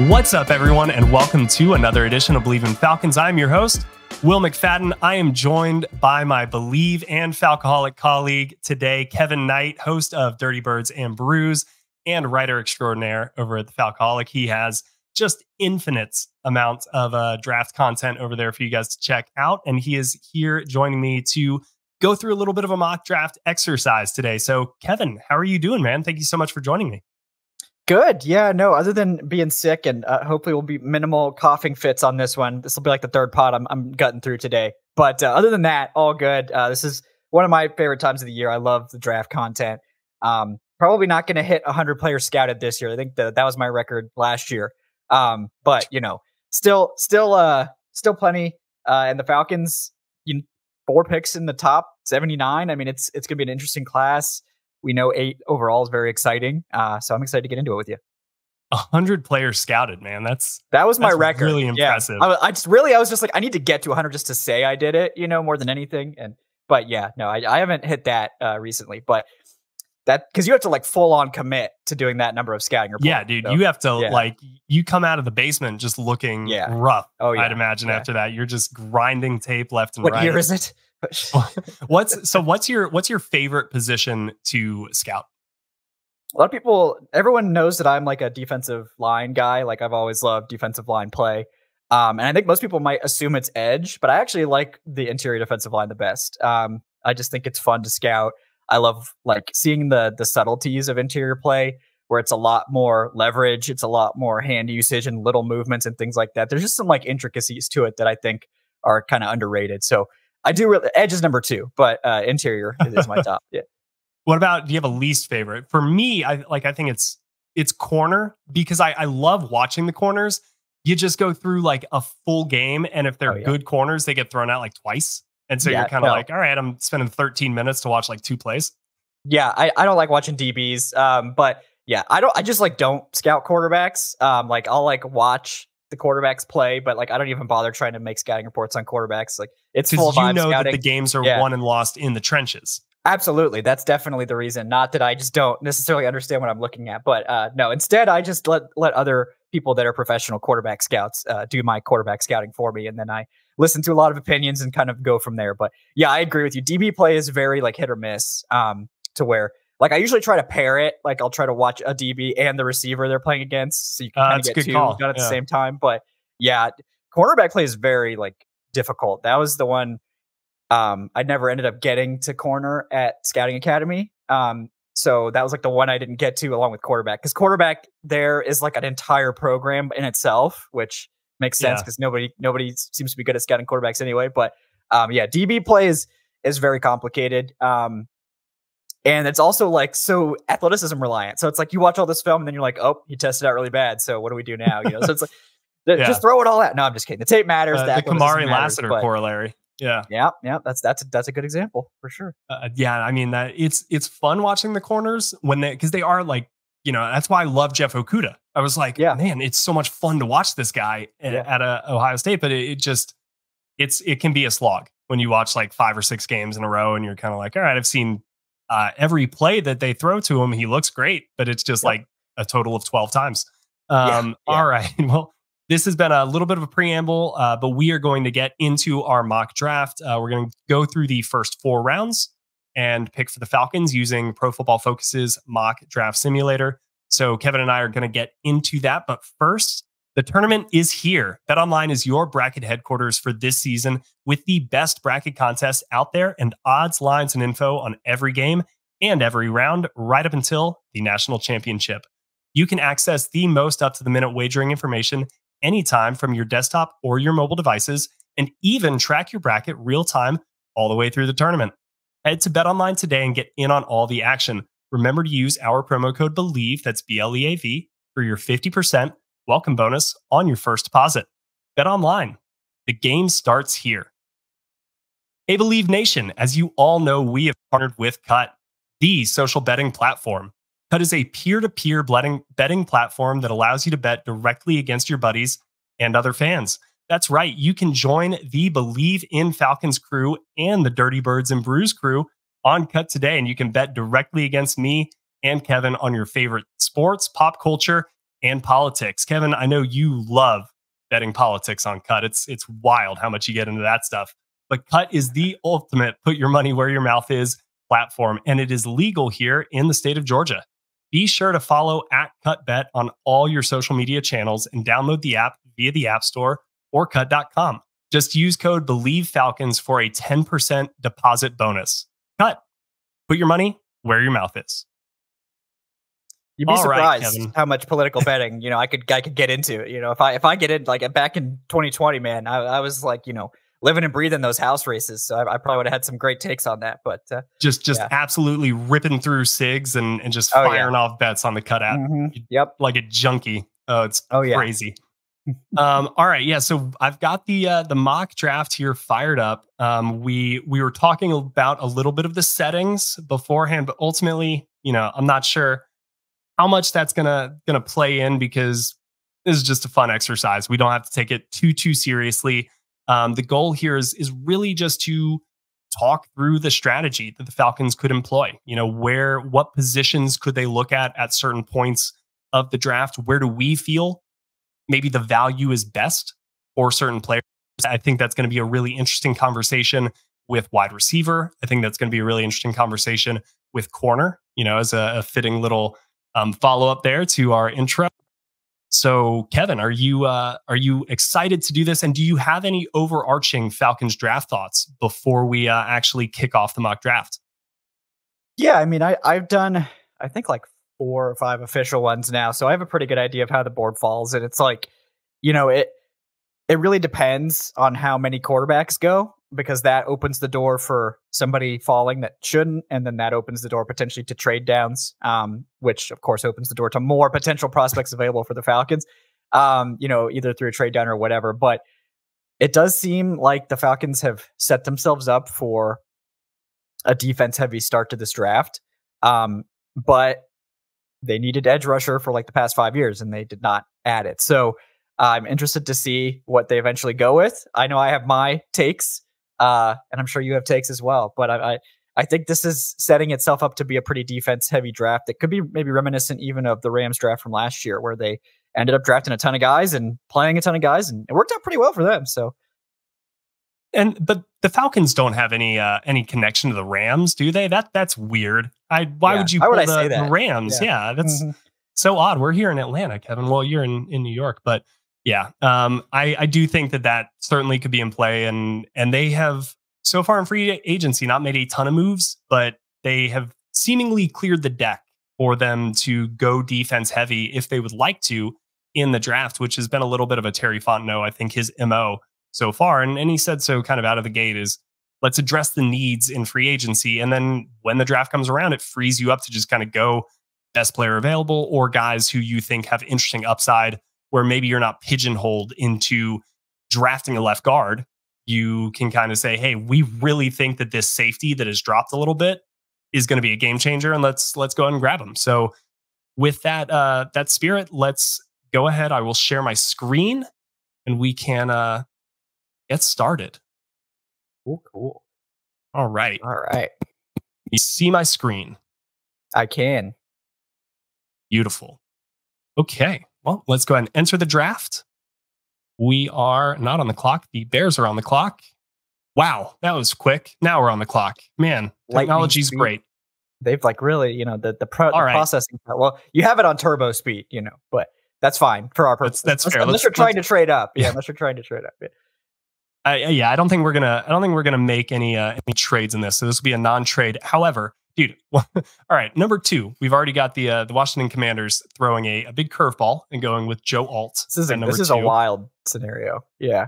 What's up, everyone, and welcome to another edition of Bleav in Falcons. I'm your host, Will McFadden. I am joined by my Bleav and Falcoholic colleague today, Kevin Knight, host of Dirty Birds and Brews and writer extraordinaire over at the Falcoholic. He has just infinite amounts of uh, draft content over there for you guys to check out. And he is here joining me to go through a little bit of a mock draft exercise today. So, Kevin, how are you doing, man? Thank you so much for joining me. Good. Yeah, no, other than being sick and uh, hopefully will be minimal coughing fits on this one. This will be like the third pod I'm, I'm gutting through today. But uh, other than that, all good. Uh, this is one of my favorite times of the year. I love the draft content. Um, probably not going to hit 100 players scouted this year. I think that that was my record last year. Um, but you know, still, still, uh, still plenty. Uh, and the Falcons, you four picks in the top 79. I mean, it's it's going to be an interesting class. We know eight overall is very exciting. Uh, so I'm excited to get into it with you. A hundred players scouted, man. That's that was my record. Really impressive. Yeah. I, I, just really, I was just like, I need to get to 100 just to say I did it, you know, more than anything. And but yeah, no, I, I haven't hit that uh, recently. But that because you have to like full on commit to doing that number of scouting reports. Yeah, dude, so, you have to yeah. like you come out of the basement just looking yeah. rough. Oh yeah, I'd imagine yeah. after that you're just grinding tape left and what right. What year is it? what's so what's your what's your favorite position to scout? A lot of people, everyone knows that I'm like a defensive line guy. Like I've always loved defensive line play. Um, and I think most people might assume it's edge, but I actually like the interior defensive line the best. Um, I just think it's fun to scout. I love like seeing the the subtleties of interior play where it's a lot more leverage, it's a lot more hand usage and little movements and things like that. There's just some like intricacies to it that I think are kind of underrated. So I do really edge is number two, but uh, interior is my top. Yeah. What about do you have a least favorite? For me, I like I think it's it's corner because I, I love watching the corners. You just go through like a full game, and if they're oh, yeah. good corners, they get thrown out like twice. And so yeah, you're kind of no. like, all right, I'm spending 13 minutes to watch like two plays. Yeah, I, I don't like watching DBs. Um, but yeah, I don't I just like don't scout quarterbacks. Um, like I'll like watch the quarterbacks play, but like I don't even bother trying to make scouting reports on quarterbacks. Like it's full you know scouting. that the games are yeah. won and lost in the trenches. Absolutely, that's definitely the reason. Not that I just don't necessarily understand what I'm looking at, but uh, no. Instead, I just let let other people that are professional quarterback scouts uh, do my quarterback scouting for me, and then I listen to a lot of opinions and kind of go from there. But yeah, I agree with you. DB play is very like hit or miss. Um, to where like I usually try to pair it. Like I'll try to watch a DB and the receiver they're playing against, so you can uh, kind of get two call. done at yeah. the same time. But yeah, cornerback play is very like difficult. That was the one um, I never ended up getting to corner at Scouting Academy. Um, so that was like the one I didn't get to along with quarterback because quarterback there is like an entire program in itself, which makes sense because yeah. nobody nobody seems to be good at scouting quarterbacks anyway. But um, yeah, DB play is is very complicated. Um, and it's also like so athleticism reliant. So it's like you watch all this film and then you're like, oh, he tested out really bad. So what do we do now? You know, so it's like yeah. just throw it all out. No, I'm just kidding. The tape matters. Uh, the, the Kamari Lassiter corollary. Yeah, yeah, yeah. That's that's that's a good example for sure. Uh, yeah, I mean that it's it's fun watching the corners when they because they are like you know that's why I love Jeff Okudah. I was like, yeah, man, it's so much fun to watch this guy at, yeah. at a Ohio State, but it, it, just it's it can be a slog when you watch like five or six games in a row and you're kind of like, all right, I've seen uh, every play that they throw to him. He looks great, but it's just like a total of twelve times. Um, yeah, all right, well this has been a little bit of a preamble, uh, but we are going to get into our mock draft. Uh, we're going to go through the first four rounds and pick for the Falcons using Pro Football Focus's mock draft simulator. So Kevin and I are going to get into that. But first, the tournament is here. BetOnline is your bracket headquarters for this season with the best bracket contests out there and odds, lines, and info on every game and every round right up until the national championship. You can access the most up to the minute wagering information anytime from your desktop or your mobile devices and even track your bracket real time all the way through the tournament. Head to BetOnline today and get in on all the action. Remember to use our promo code BLEAV, that's B L E A V, for your 50% welcome bonus on your first deposit. Bet online. the game starts here. Hey, Bleav Nation, as you all know, we have partnered with Cut, the social betting platform. Cut is a peer to peer betting platform that allows you to bet directly against your buddies and other fans. That's right. You can join the Bleav in Falcons crew and the Dirty Birds and Brews crew on Cut today. And you can bet directly against me and Kevin on your favorite sports, pop culture, and politics. Kevin, I know you love betting politics on Cut. It's it's wild how much you get into that stuff. But Cut is the ultimate put your money where your mouth is platform, and it is legal here in the state of Georgia. Be sure to follow at CutBet on all your social media channels and download the app via the App Store or cut.com. Just use code Bleav Falcons for a 10% deposit bonus. Cut. Put your money where your mouth is. You'd be All surprised right, how much political betting you know I could I could get into. You know, if I if I get in like back in 2020, man, I, I was like you know living and breathing those house races. So I, I probably would have had some great takes on that. But uh, just just yeah. absolutely ripping through sigs and and just oh, firing yeah. off bets on the cutout. Mm-hmm. Yep, like a junkie. Oh, it's oh, yeah. crazy. um, all right, yeah. So I've got the uh, the mock draft here fired up. Um, we we were talking about a little bit of the settings beforehand, but ultimately, you know, I'm not sure how much that's gonna gonna play in because this is just a fun exercise. We don't have to take it too too seriously. Um, the goal here is is really just to talk through the strategy that the Falcons could employ. You know, where what positions could they look at at certain points of the draft? Where do we feel maybe the value is best for certain players? I think that's going to be a really interesting conversation with wide receiver. I think that's going to be a really interesting conversation with corner. You know, as a, a fitting little um, follow up there to our intro. So, Kevin, are you uh, are you excited to do this? And do you have any overarching Falcons draft thoughts before we uh, actually kick off the mock draft? Yeah, I mean, I I've done I think like four or five official ones now, so I have a pretty good idea of how the board falls. And it's like, you know, it it really depends on how many quarterbacks go because that opens the door for somebody falling that shouldn't, and then that opens the door potentially to trade downs, um, which of course opens the door to more potential prospects available for the Falcons. Um, you know, either through a trade down or whatever. But it does seem like the Falcons have set themselves up for a defense heavy start to this draft. Um, but they needed edge rusher for like the past five years, and they did not add it. So I'm interested to see what they eventually go with. I know I have my takes uh, and I'm sure you have takes as well. But I, I, I think this is setting itself up to be a pretty defense heavy draft that could be maybe reminiscent even of the Rams draft from last year, where they ended up drafting a ton of guys and playing a ton of guys, and it worked out pretty well for them. So. And but the Falcons don't have any uh, any connection to the Rams, do they? That that's weird. I why yeah. would you? Why would I the, say that? The Rams, yeah, yeah that's mm-hmm. so odd. We're here in Atlanta, Kevin. Well, you're in in New York, but yeah, um, I, I do think that that certainly could be in play, and and they have so far in free agency not made a ton of moves, but they have seemingly cleared the deck for them to go defense heavy if they would like to in the draft, which has been a little bit of a Terry Fontenot, I think his mo so far, and and he said so kind of out of the gate is let's address the needs in free agency, and then when the draft comes around, it frees you up to just kind of go best player available or guys who you think have interesting upside where maybe you're not pigeonholed into drafting a left guard. You can kind of say, "Hey, we really think that this safety that has dropped a little bit is going to be a game changer, and let's let's go ahead and grab him." So, with that uh, that spirit, let's go ahead. I will share my screen, and we can uh, get started. Cool, cool. All right, all right. You see my screen? I can. Beautiful. Okay. Well, let's go ahead and enter the draft. We are not on the clock. The Bears are on the clock. Wow, that was quick. Now we're on the clock. Man, technology's great. They've like really, you know, the the, pro- the right. processing. Well, you have it on turbo speed, you know, but that's fine for our purposes. That's, that's fair. Unless, you're trying to trade up, yeah. Unless you're trying to trade up. Yeah. Uh, yeah, I don't think we're gonna. I don't think we're gonna make any uh, any trades in this. So this will be a non-trade. However, dude. Well, all right, number two, we've already got the uh, the Washington Commanders throwing a, a big curveball and going with Joe Alt. This is a, this is a wild scenario. Yeah.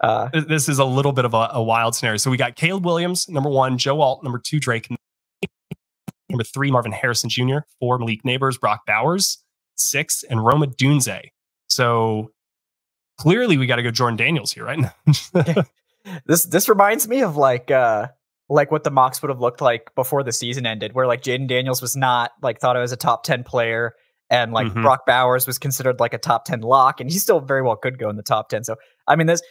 Uh, this is a little bit of a, a, wild scenario. So we got Caleb Williams, number one, Joe Alt, number two, Drake, number three, Marvin Harrison Jr., four, Malik Nabers, Brock Bowers, six, and Rome Odunze. So clearly we got to go Jordan Daniels here, right? this this reminds me of like uh like what the mocks would have looked like before the season ended, where like Jayden Daniels was not like thought of as a top 10 player and like mm-hmm. Brock Bowers was considered like a top 10 lock and he still very well could go in the top 10. So, I mean, this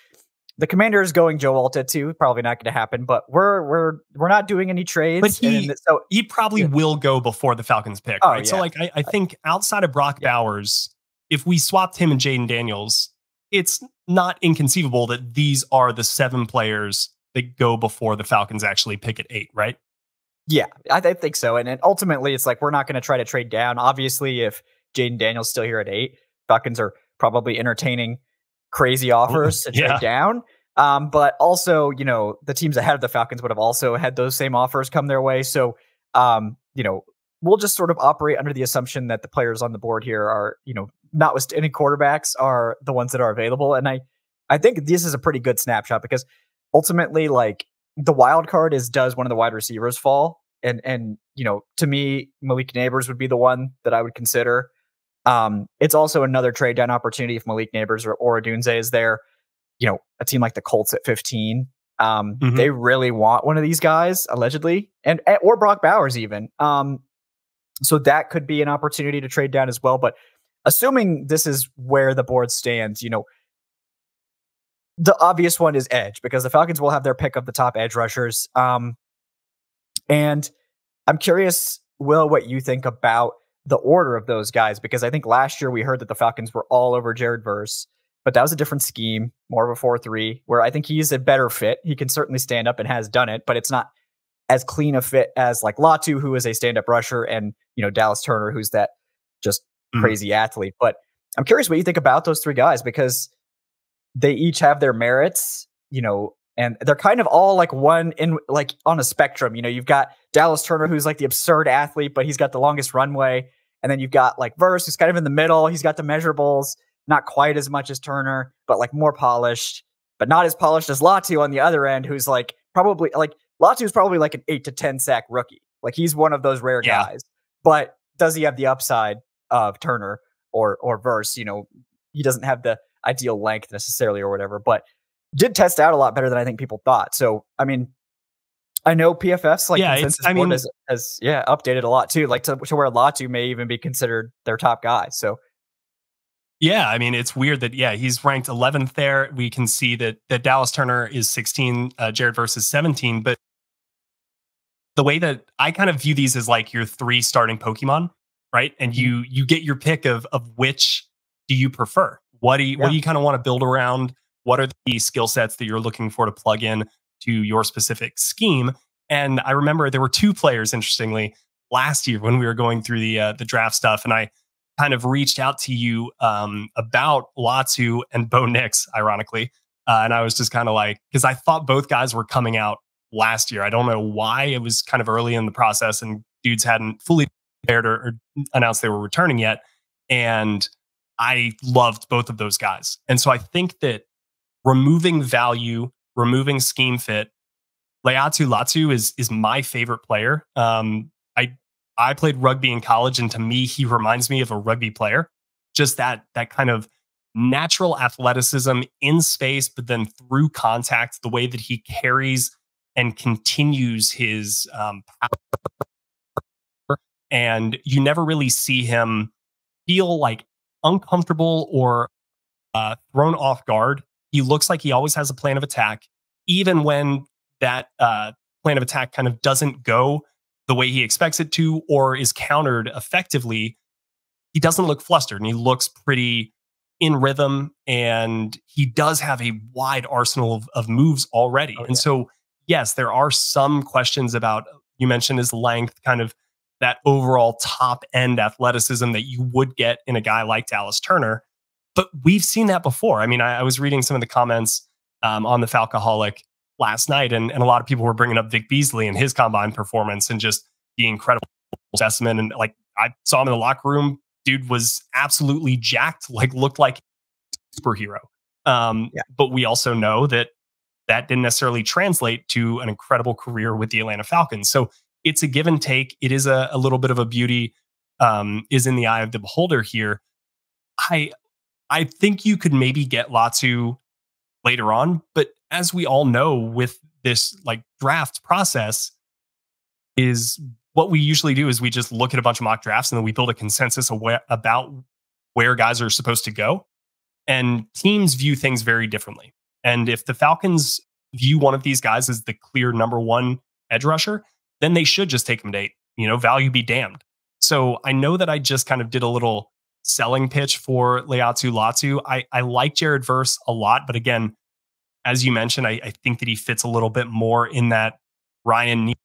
the commander is going Joe Alta too. Probably not going to happen, but we're we're we're not doing any trades. But he so he probably yeah. will go before the Falcons pick, oh, right? Yeah. So like I, I think outside of Brock yeah. Bowers, if we swapped him and Jayden Daniels, it's not inconceivable that these are the seven players that go before the Falcons actually pick at eight, right? Yeah, I, th- think so. And, and ultimately, it's like we're not going to try to trade down. Obviously, if Jayden Daniels still here at eight, Falcons are probably entertaining crazy offers to trade yeah. down. Um, but also, you know, the teams ahead of the Falcons would have also had those same offers come their way. So, um, you know, we'll just sort of operate under the assumption that the players on the board here are, you know, notwithstanding quarterbacks are the ones that are available. And I, I think this is a pretty good snapshot because ultimately, like the wild card is does one of the wide receivers fall? And and you know, to me, Malik Nabers would be the one that I would consider. Um, it's also another trade down opportunity if Malik Nabers or, or Odunze is there. You know, a team like the Colts at 15, um, mm-hmm. they really want one of these guys, allegedly, and or Brock Bowers even. Um, so that could be an opportunity to trade down as well. But assuming this is where the board stands, you know, the obvious one is edge because the Falcons will have their pick of the top edge rushers. Um, and I'm curious, Will, what you think about the order of those guys because I think last year we heard that the Falcons were all over Jared Verse, but that was a different scheme, more of a 4 3, where I think he's a better fit. He can certainly stand up and has done it, but it's not as clean a fit as like Latu, who is a stand up rusher, and, you know, Dallas Turner, who's that just mm-hmm. crazy athlete. But I'm curious what you think about those three guys because they each have their merits, you know, and they're kind of all like one in like on a spectrum. You know, you've got Dallas Turner, who's like the absurd athlete, but he's got the longest runway. And then you've got like Verse, who's kind of in the middle. He's got the measurables, not quite as much as Turner, but like more polished, but not as polished as Latu on the other end, who's like probably like Latu's probably like an eight to 10 sack rookie. Like he's one of those rare yeah. guys. But does he have the upside of Turner or or Verse? You know, he doesn't have the ideal length necessarily or whatever, but did test out a lot better than I think people thought. So, I mean, I know PFF's like yeah, consensus I mean, has, has, yeah updated a lot too, like to, to where Latu may even be considered their top guy. So, yeah, I mean, it's weird that yeah he's ranked 11th there. We can see that that Dallas Turner is 16, uh, Jared Verse's 17, but the way that I kind of view these is like your three starting Pokemon, right? And mm-hmm. you you get your pick of of which do you prefer? What do you yeah. what do you kind of want to build around? What are the skill sets that you're looking for to plug in to your specific scheme? And I remember there were two players, interestingly, last year when we were going through the uh, the draft stuff, and I kind of reached out to you um, about Latu and Bo Nix, ironically, uh, and I was just kind of like, because I thought both guys were coming out last year. I don't know why it was kind of early in the process, and dudes hadn't fully prepared or, or announced they were returning yet, and I loved both of those guys. And so I think that removing value, removing scheme fit, Laiatu Latu is is my favorite player. Um, I I played rugby in college, and to me, he reminds me of a rugby player. Just that that kind of natural athleticism in space, but then through contact, the way that he carries and continues his um, power, and you never really see him feel like uncomfortable or uh, thrown off guard. He looks like he always has a plan of attack, even when that uh, plan of attack kind of doesn't go the way he expects it to or is countered effectively. He doesn't look flustered and he looks pretty in rhythm. And he does have a wide arsenal of, of moves already. Oh, yeah. And so, yes, there are some questions about, you mentioned his length, kind of that overall top end athleticism that you would get in a guy like Dallas Turner. But we've seen that before. I mean, I, I was reading some of the comments um, on the Falcoholic last night, and, and a lot of people were bringing up Vic Beasley and his combine performance and just the incredible specimen. And like, I saw him in the locker room. Dude was absolutely jacked, like, looked like superhero. Um, yeah. But we also know that that didn't necessarily translate to an incredible career with the Atlanta Falcons. So it's a give and take. It is a, a little bit of a beauty um, is in the eye of the beholder here. I I think you could maybe get Latu later on, but as we all know, with this like draft process, is what we usually do is we just look at a bunch of mock drafts and then we build a consensus about where guys are supposed to go. And teams view things very differently. And if the Falcons view one of these guys as the clear number one edge rusher, then they should just take him to eight. You know, value be damned. So I know that I just kind of did a little selling pitch for Laiatu Latu. I, I like Jared Verse a lot, but again, as you mentioned, I, I think that he fits a little bit more in that Ryan Neal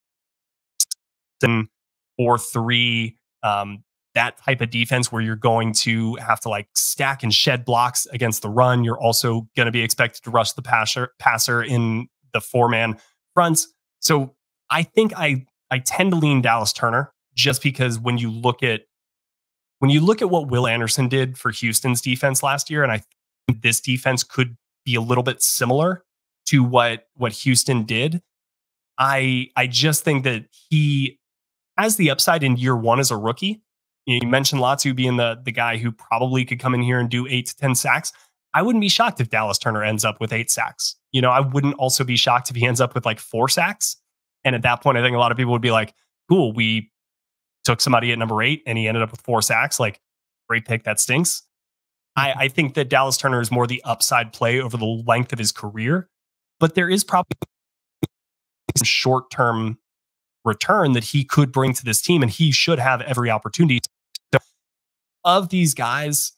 four three um, that type of defense where you're going to have to like stack and shed blocks against the run. You're also going to be expected to rush the passer passer in the four man fronts. So I think I I tend to lean Dallas Turner just because when you look at when you look at what Will Anderson did for Houston's defense last year, and I think this defense could be a little bit similar to what what Houston did. I I just think that he has the upside in year one as a rookie. You, know, you mentioned Latu being the the guy who probably could come in here and do eight to ten sacks. I wouldn't be shocked if Dallas Turner ends up with eight sacks. You know, I wouldn't also be shocked if he ends up with like four sacks. And at that point, I think a lot of people would be like, cool, we took somebody at number eight and he ended up with four sacks. Like, great pick. That stinks. I, mm-hmm. I think that Dallas Turner is more the upside play over the length of his career, but there is probably some short term return that he could bring to this team, and he should have every opportunity. So, of these guys,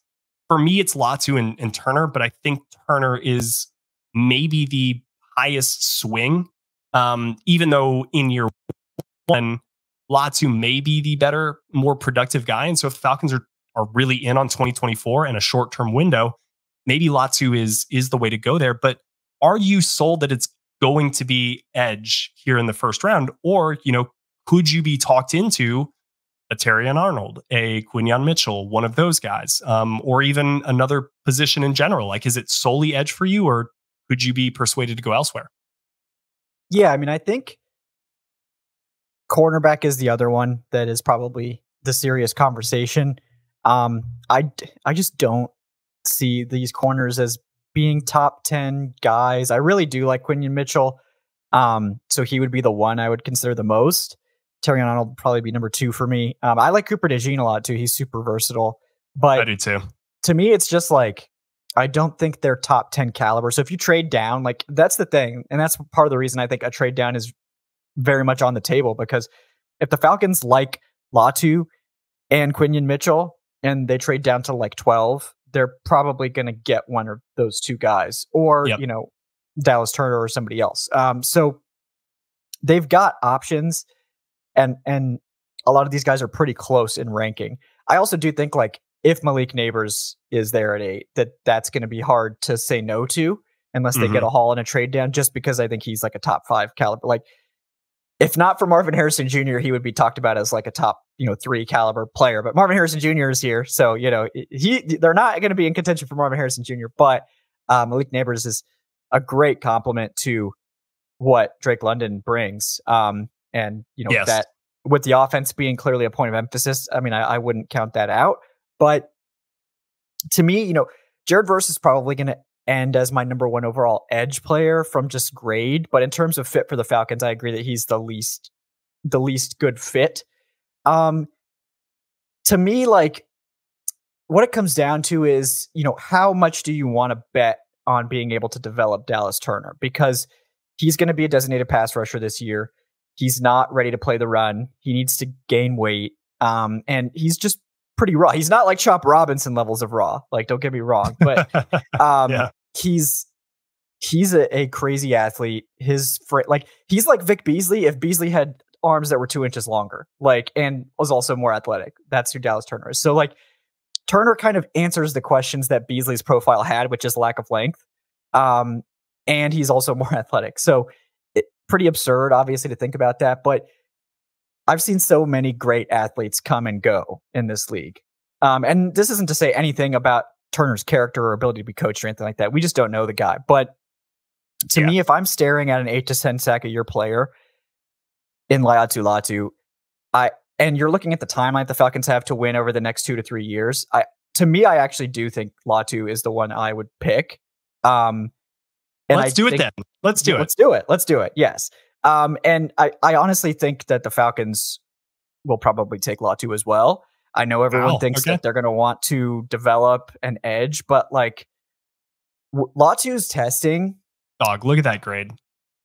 for me, it's Latu and, and Turner, but I think Turner is maybe the highest swing. Um, even though in year one, Latu may be the better, more productive guy. And so if Falcons are are really in on 2024 and a short term window, maybe Latu is is the way to go there. But are you sold that it's going to be edge here in the first round, or you know, could you be talked into a Terrion Arnold, a Quinyon Mitchell, one of those guys, um, or even another position in general? Like, is it solely edge for you, or could you be persuaded to go elsewhere? Yeah, I mean, I think cornerback is the other one that is probably the serious conversation. Um, I I just don't see these corners as being top ten guys. I really do like Quinyon Mitchell, um, so he would be the one I would consider the most. Terrion Arnold would probably be number two for me. Um, I like Cooper DeJean a lot too. He's super versatile, but I do too. To me, it's just like I don't think they're top 10 caliber. So if you trade down, like that's the thing. And that's part of the reason I think a trade down is very much on the table because if the Falcons like Latu and Quinyon Mitchell, and they trade down to like 12, they're probably going to get one of those two guys or, yep. you know, Dallas Turner or somebody else. Um, so they've got options and, and a lot of these guys are pretty close in ranking. I also do think like if Malik Nabers is there at eight, that that's going to be hard to say no to unless they mm-hmm. get a haul and a trade down just because I think he's like a top five caliber. Like if not for Marvin Harrison Jr., he would be talked about as like a top, you know, three caliber player. But Marvin Harrison Jr. is here, so you know he they're not going to be in contention for Marvin Harrison Jr. But uh, Malik Neighbors is a great compliment to what Drake London brings, um, and you know yes. that with the offense being clearly a point of emphasis. I mean, I, I wouldn't count that out, but to me, you know, Jared Verse is probably going to end as my number one overall edge player from just grade. But in terms of fit for the Falcons, I agree that he's the least the least good fit. Um, to me, like what it comes down to is, you know, how much do you want to bet on being able to develop Dallas Turner? Because he's going to be a designated pass rusher this year. He's not ready to play the run. He needs to gain weight. Um, and he's just pretty raw. He's not like Chop Robinson levels of raw. Like, don't get me wrong, but um, yeah. he's he's a, a, crazy athlete. His fr- like he's like Vic Beasley if Beasley had arms that were two inches longer, like and was also more athletic. That's who Dallas Turner is. So like Turner kind of answers the questions that Beasley's profile had, which is lack of length. Um, and he's also more athletic. So it, pretty absurd, obviously, to think about that, but I've seen so many great athletes come and go in this league. Um, and this isn't to say anything about Turner's character or ability to be coached or anything like that. We just don't know the guy. But to yeah. me, if I'm staring at an eight to ten sack a year player in Laiatu Latu, I and you're looking at the timeline the Falcons have to win over the next two to three years. I to me, I actually do think Latu is the one I would pick. Um, and let's I do it then. Let's do it. Let's do it. Let's do it. Yes. Um, and I, I honestly think that the Falcons will probably take Latu as well. I know everyone thinks okay. that they're going to want to develop an edge, but like Latu's testing. Dog, look at that grade.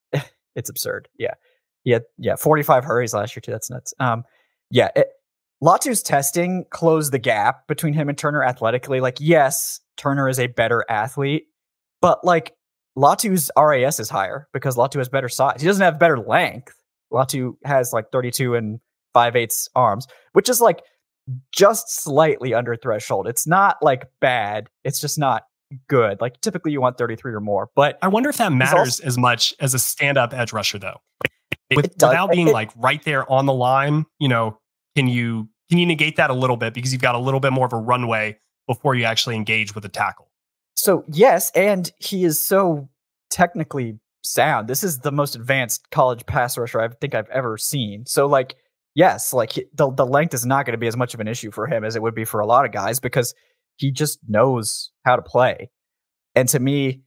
it's absurd. Yeah. Yeah. Yeah. 45 hurries last year, too. That's nuts. Um, yeah. It, Latu's testing closed the gap between him and Turner athletically. Like, yes, Turner is a better athlete, but like Latu's RAS is higher because Latu has better size. He doesn't have better length. Latu has like 32 and 5 eighths arms, which is like just slightly under threshold. It's not like bad. It's just not good. Like typically you want 33 or more. But I wonder if that matters also, as much as a stand up edge rusher though. With, without being it, like right there on the line, you know, can you can you negate that a little bit because you've got a little bit more of a runway before you actually engage with a tackle? So yes, and he is so technically sound. This is the most advanced college pass rusher I think I've ever seen. So like yes, like the the length is not going to be as much of an issue for him as it would be for a lot of guys because he just knows how to play. And to me,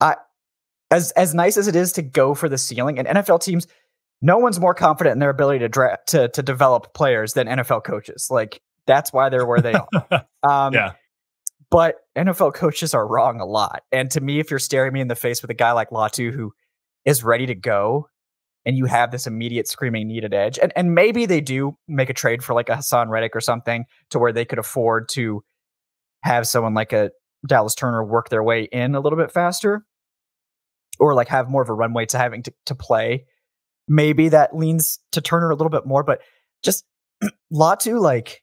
I as as nice as it is to go for the ceiling, and NFL teams, no one's more confident in their ability to draft to to develop players than NFL coaches. Like that's why they're where they are. Um, yeah. But NFL coaches are wrong a lot. And to me, if you're staring me in the face with a guy like Latu who is ready to go and you have this immediate screaming needed edge. And and maybe they do make a trade for like a Haason Reddick or something to where they could afford to have someone like a Dallas Turner work their way in a little bit faster. Or like have more of a runway to having to, to play. Maybe that leans to Turner a little bit more, but just Latu, like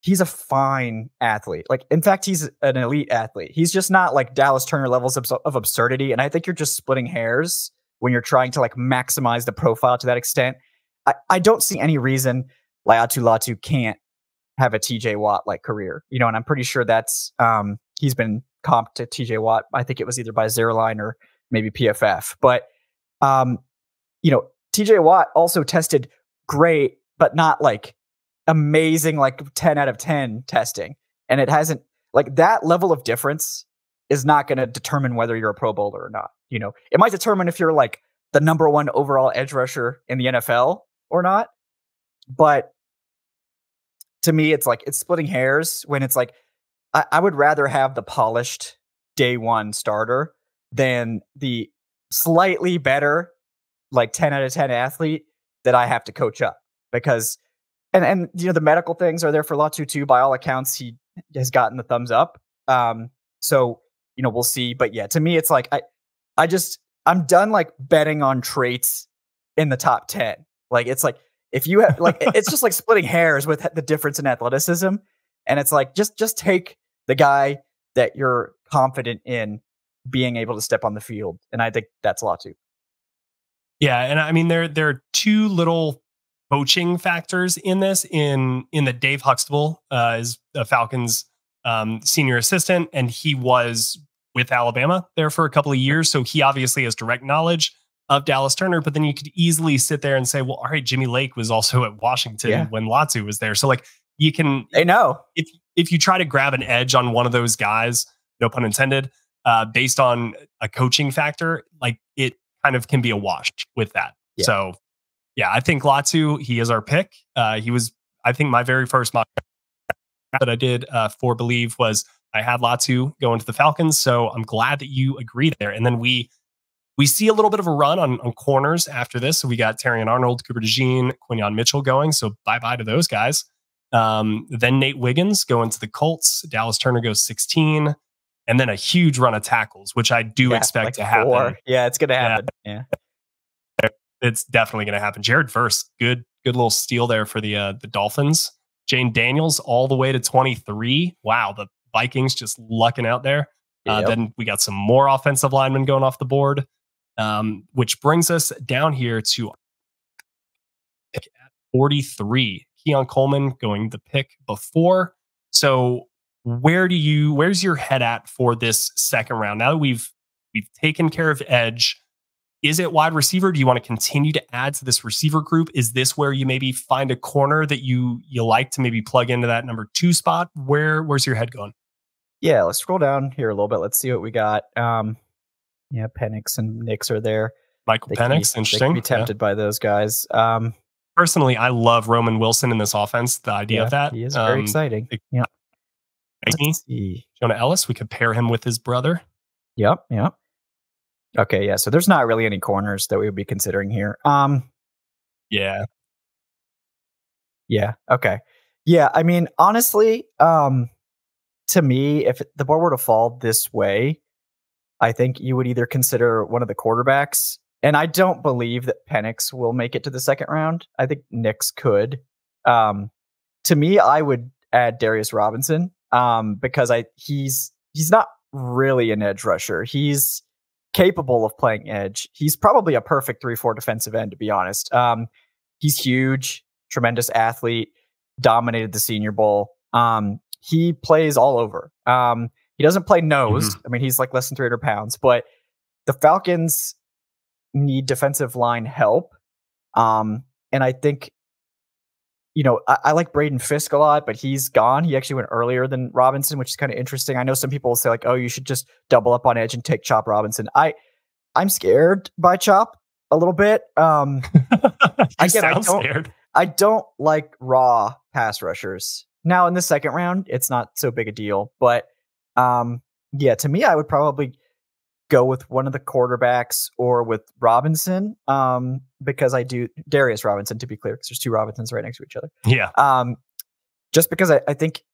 he's a fine athlete. Like, in fact, he's an elite athlete. He's just not like Dallas Turner levels of, of absurdity. And I think you're just splitting hairs when you're trying to like maximize the profile to that extent. I, I don't see any reason Laiatu Latu can't have a TJ Watt like career, you know, and I'm pretty sure that's um he's been comped to TJ Watt. I think it was either by Zierlein or maybe PFF. But um, you know, TJ Watt also tested great, but not like amazing, like 10 out of 10 testing. And it hasn't like that level of difference is not going to determine whether you're a Pro Bowler or not. You know, it might determine if you're like the number one overall edge rusher in the NFL or not. But to me, it's like it's splitting hairs when it's like I, I would rather have the polished day one starter than the slightly better, like 10 out of 10 athlete that I have to coach up because and and you know the medical things are there for Latu too. By all accounts, he has gotten the thumbs up. Um, so you know we'll see. But yeah, to me, it's like I I just I'm done like betting on traits in the top 10. Like it's like if you have like it's just like splitting hairs with the difference in athleticism and it's like just just take the guy that you're confident in being able to step on the field and I think that's too. Yeah, and I mean there there are two little coaching factors in this in in that Dave Huxtable uh, is a Falcons um, senior assistant and he was with Alabama there for a couple of years. So he obviously has direct knowledge of Dallas Turner, but then you could easily sit there and say, well, all right, Jimmy Lake was also at Washington yeah. when Latu was there. So like you can They know. If if you try to grab an edge on one of those guys, no pun intended, uh, based on a coaching factor, like it kind of can be a wash with that. Yeah. So yeah, I think Latu, he is our pick. Uh, he was, I think my very first mock that I did uh, for Bleav was I had Latu going to the Falcons, so I'm glad that you agreed there. And then we we see a little bit of a run on, on corners after this. So we got Terrion Arnold, Cooper DeJean, Quinyon Mitchell going. So bye bye to those guys. Um, then Nate Wiggins going to the Colts. Dallas Turner goes 16, and then a huge run of tackles, which I do yeah, expect like to happen. Four. Yeah, it's going to happen. Yeah. yeah. It's definitely going to happen. Jared Verse, good good little steal there for the uh, the Dolphins. Jayden Daniels all the way to 23. Wow, the Vikings just lucking out there. Uh, Then we got some more offensive linemen going off the board, um, which brings us down here to at 43. Keon Coleman going the pick before. So where do you where's your head at for this second round? Now that we've we've taken care of edge, is it wide receiver? Do you want to continue to add to this receiver group? Is this where you maybe find a corner that you you like to maybe plug into that number two spot? Where where's your head going? Yeah, let's scroll down here a little bit. Let's see what we got. Um, yeah, Penix and Nix are there. Michael they Penix, be, interesting. be tempted yeah. by those guys. Um, Personally, I love Roman Wilson in this offense. The idea yeah, of that he is very um, exciting. It, yeah. Jonah Elliss, we could pair him with his brother. Yep, yep. Okay, yeah. So there's not really any corners that we would be considering here. Um, yeah. Yeah. Okay. Yeah. I mean, honestly, um, to me, if the board were to fall this way, I think you would either consider one of the quarterbacks, and I don't believe that Penix will make it to the second round. I think Nix could. Um, to me, I would add Darius Robinson um, because I he's he's not really an edge rusher. He's capable of playing edge. He's probably a perfect three four defensive end to be honest. Um, he's huge, tremendous athlete, dominated the Senior Bowl. Um, he plays all over. Um, he doesn't play nose. Mm-hmm. I mean, he's like less than 300 pounds, but the Falcons need defensive line help. Um, and I think you know, I, I, like Braden Fiske a lot, but he's gone. He actually went earlier than Robinson, which is kind of interesting. I know some people say like, "Oh, you should just double up on edge and take Chop Robinson." I, I'm scared by Chop a little bit. Um, I don't, scared. I don't like raw pass rushers. Now in the second round, it's not so big a deal, but um, yeah, to me, I would probably go with one of the quarterbacks or with Robinson um, because I do Darius Robinson to be clear because there's two Robinsons right next to each other. Yeah. Um, just because I, I think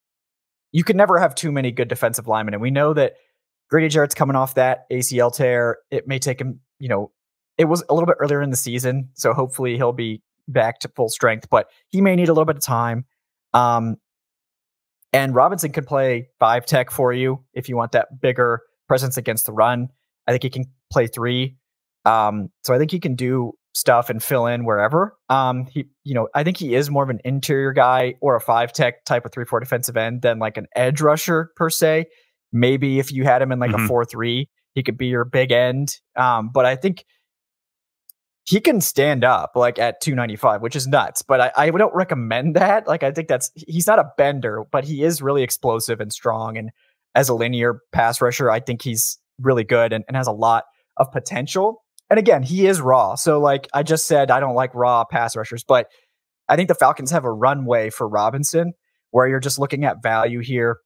you can never have too many good defensive linemen, and we know that Grady Jarrett's coming off that ACL tear. It may take him, you know, it was a little bit earlier in the season, so hopefully he'll be back to full strength, but he may need a little bit of time. Um, and Robinson could play five tech for you if you want that bigger presence against the run. I think he can play three. Um, so I think he can do stuff and fill in wherever. Um, he, you know, I think he is more of an interior guy or a five tech type of three four defensive end than like an edge rusher per se. Maybe if you had him in like mm-hmm. a four three, he could be your big end. Um, but I think he can stand up like at 295, which is nuts. But I, I don't recommend that. Like I think that's he's not a bender, but he is really explosive and strong. And as a linear pass rusher, I think he's really good and, and has a lot of potential. And again, he is raw. So, like I just said, I don't like raw pass rushers, but I think the Falcons have a runway for Robinson where you're just looking at value here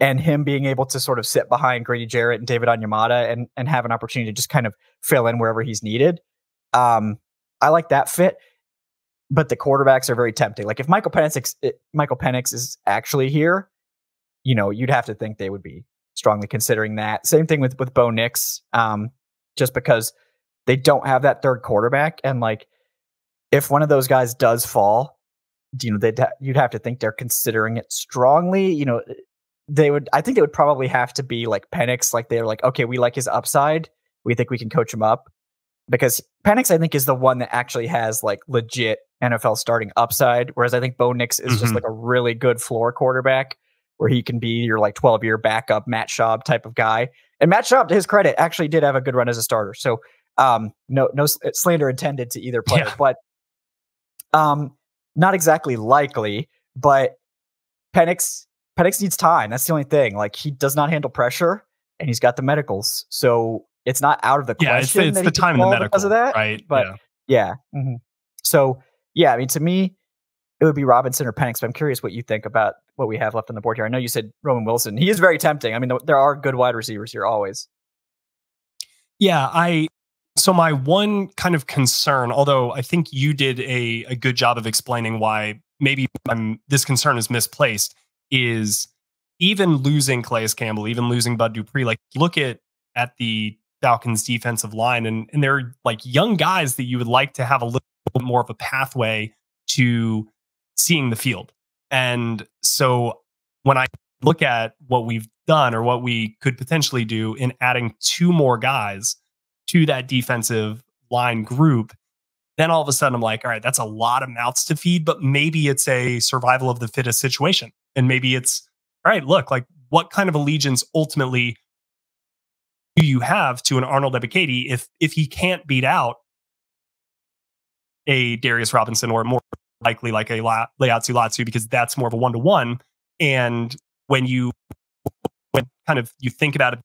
and him being able to sort of sit behind Grady Jarrett and David Onyemata and, and have an opportunity to just kind of fill in wherever he's needed. Um, I like that fit, but the quarterbacks are very tempting. Like if Michael Penix, Michael Penix is actually here, you know, you'd have to think they would be strongly considering that. Same thing with with Bo Nix, um, just because they don't have that third quarterback, and like if one of those guys does fall, you know, they'd ha- you'd have to think they're considering it strongly. You know, they would. I think it would probably have to be like Penix, like they're like, okay, we like his upside, we think we can coach him up, because Penix, I think, is the one that actually has like legit NFL starting upside, whereas I think Bo Nix is mm-hmm. just like a really good floor quarterback where he can be your like 12 year backup Matt Schaub type of guy. And Matt Schaub, to his credit, actually did have a good run as a starter. So um, no no slander intended to either player, yeah. but um, not exactly likely. But Penix Penix needs time. That's the only thing. Like he does not handle pressure, and he's got the medicals, so it's not out of the yeah, question. Yeah, it's, it's the time in the medical because of that, right? But yeah, yeah. Mm-hmm. so yeah, I mean, to me, it would be Robinson or Penix. But I'm curious what you think about what we have left on the board here. I know you said Roman Wilson. He is very tempting. I mean, there are good wide receivers here always. Yeah, I. So my one kind of concern, although I think you did a a good job of explaining why maybe I'm, this concern is misplaced, is even losing Calais Campbell, even losing Bud Dupree. Like, look at at the Falcons defensive line, and and they're like young guys that you would like to have a little more of a pathway to seeing the field. And so when I look at what we've done or what we could potentially do in adding two more guys to that defensive line group, then all of a sudden I'm like, all right, that's a lot of mouths to feed, but maybe it's a survival of the fittest situation. And maybe it's, all right, look, like what kind of allegiance ultimately do you have to an Arnold Ebiketie if if he can't beat out a Darius Robinson or more likely like a La- Laiatu Latu because that's more of a one to one. And when you when kind of you think about it,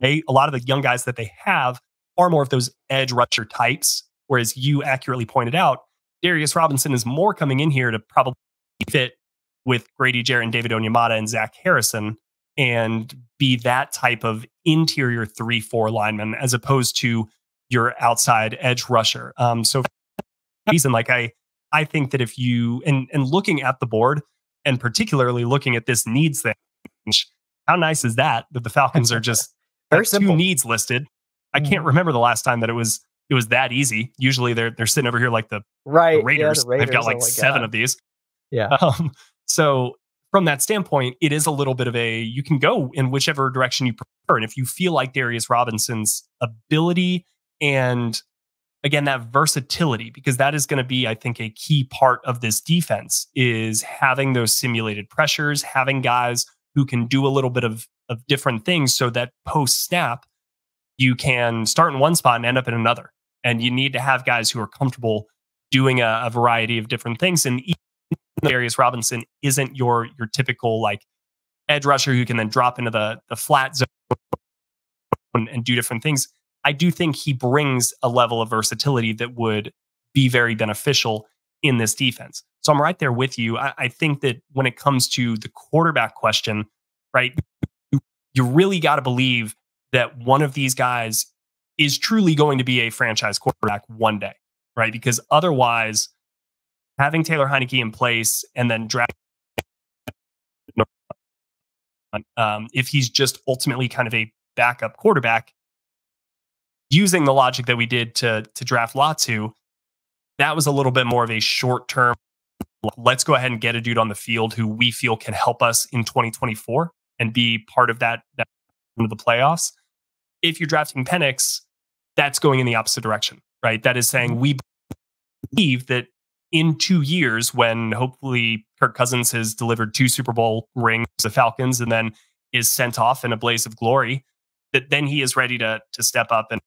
they, a lot of the young guys that they have are more of those edge rusher types. Whereas you accurately pointed out, Darius Robinson is more coming in here to probably fit with Grady Jarrett and David Onyemata and Zach Harrison and be that type of interior three four lineman as opposed to your outside edge rusher. Um, so reason like I I think that if you and and looking at the board and particularly looking at this needs thing, how nice is that that the Falcons are just very simple two needs listed. I can't mm-hmm. remember the last time that it was it was that easy. Usually they're they're sitting over here like the, right, the Raiders. Yeah, the Raiders. They've got like oh seven God. of these. Yeah. Um, so from that standpoint, it is a little bit of a you can go in whichever direction you prefer. And if you feel like Darius Robinson's ability and again that versatility, because that is going to be, I think, a key part of this defense is having those simulated pressures, having guys who can do a little bit of of different things so that post snap you can start in one spot and end up in another. And you need to have guys who are comfortable doing a, a variety of different things. And Darius Robinson isn't your your typical like edge rusher who can then drop into the the flat zone and, and do different things. I do think he brings a level of versatility that would be very beneficial in this defense. So I'm right there with you. I, I think that when it comes to the quarterback question, right, you, you really got to believe that one of these guys is truly going to be a franchise quarterback one day, right? Because otherwise, having Taylor Heinicke in place and then draft um, if he's just ultimately kind of a backup quarterback, using the logic that we did to to draft Latu, that was a little bit more of a short term. Let's go ahead and get a dude on the field who we feel can help us in 2024 and be part of that, that into the playoffs. If you're drafting Penix, that's going in the opposite direction, right? That is saying mm-hmm. we believe that in two years, when hopefully Kirk Cousins has delivered two Super Bowl rings to the Falcons and then is sent off in a blaze of glory, that then he is ready to to step up and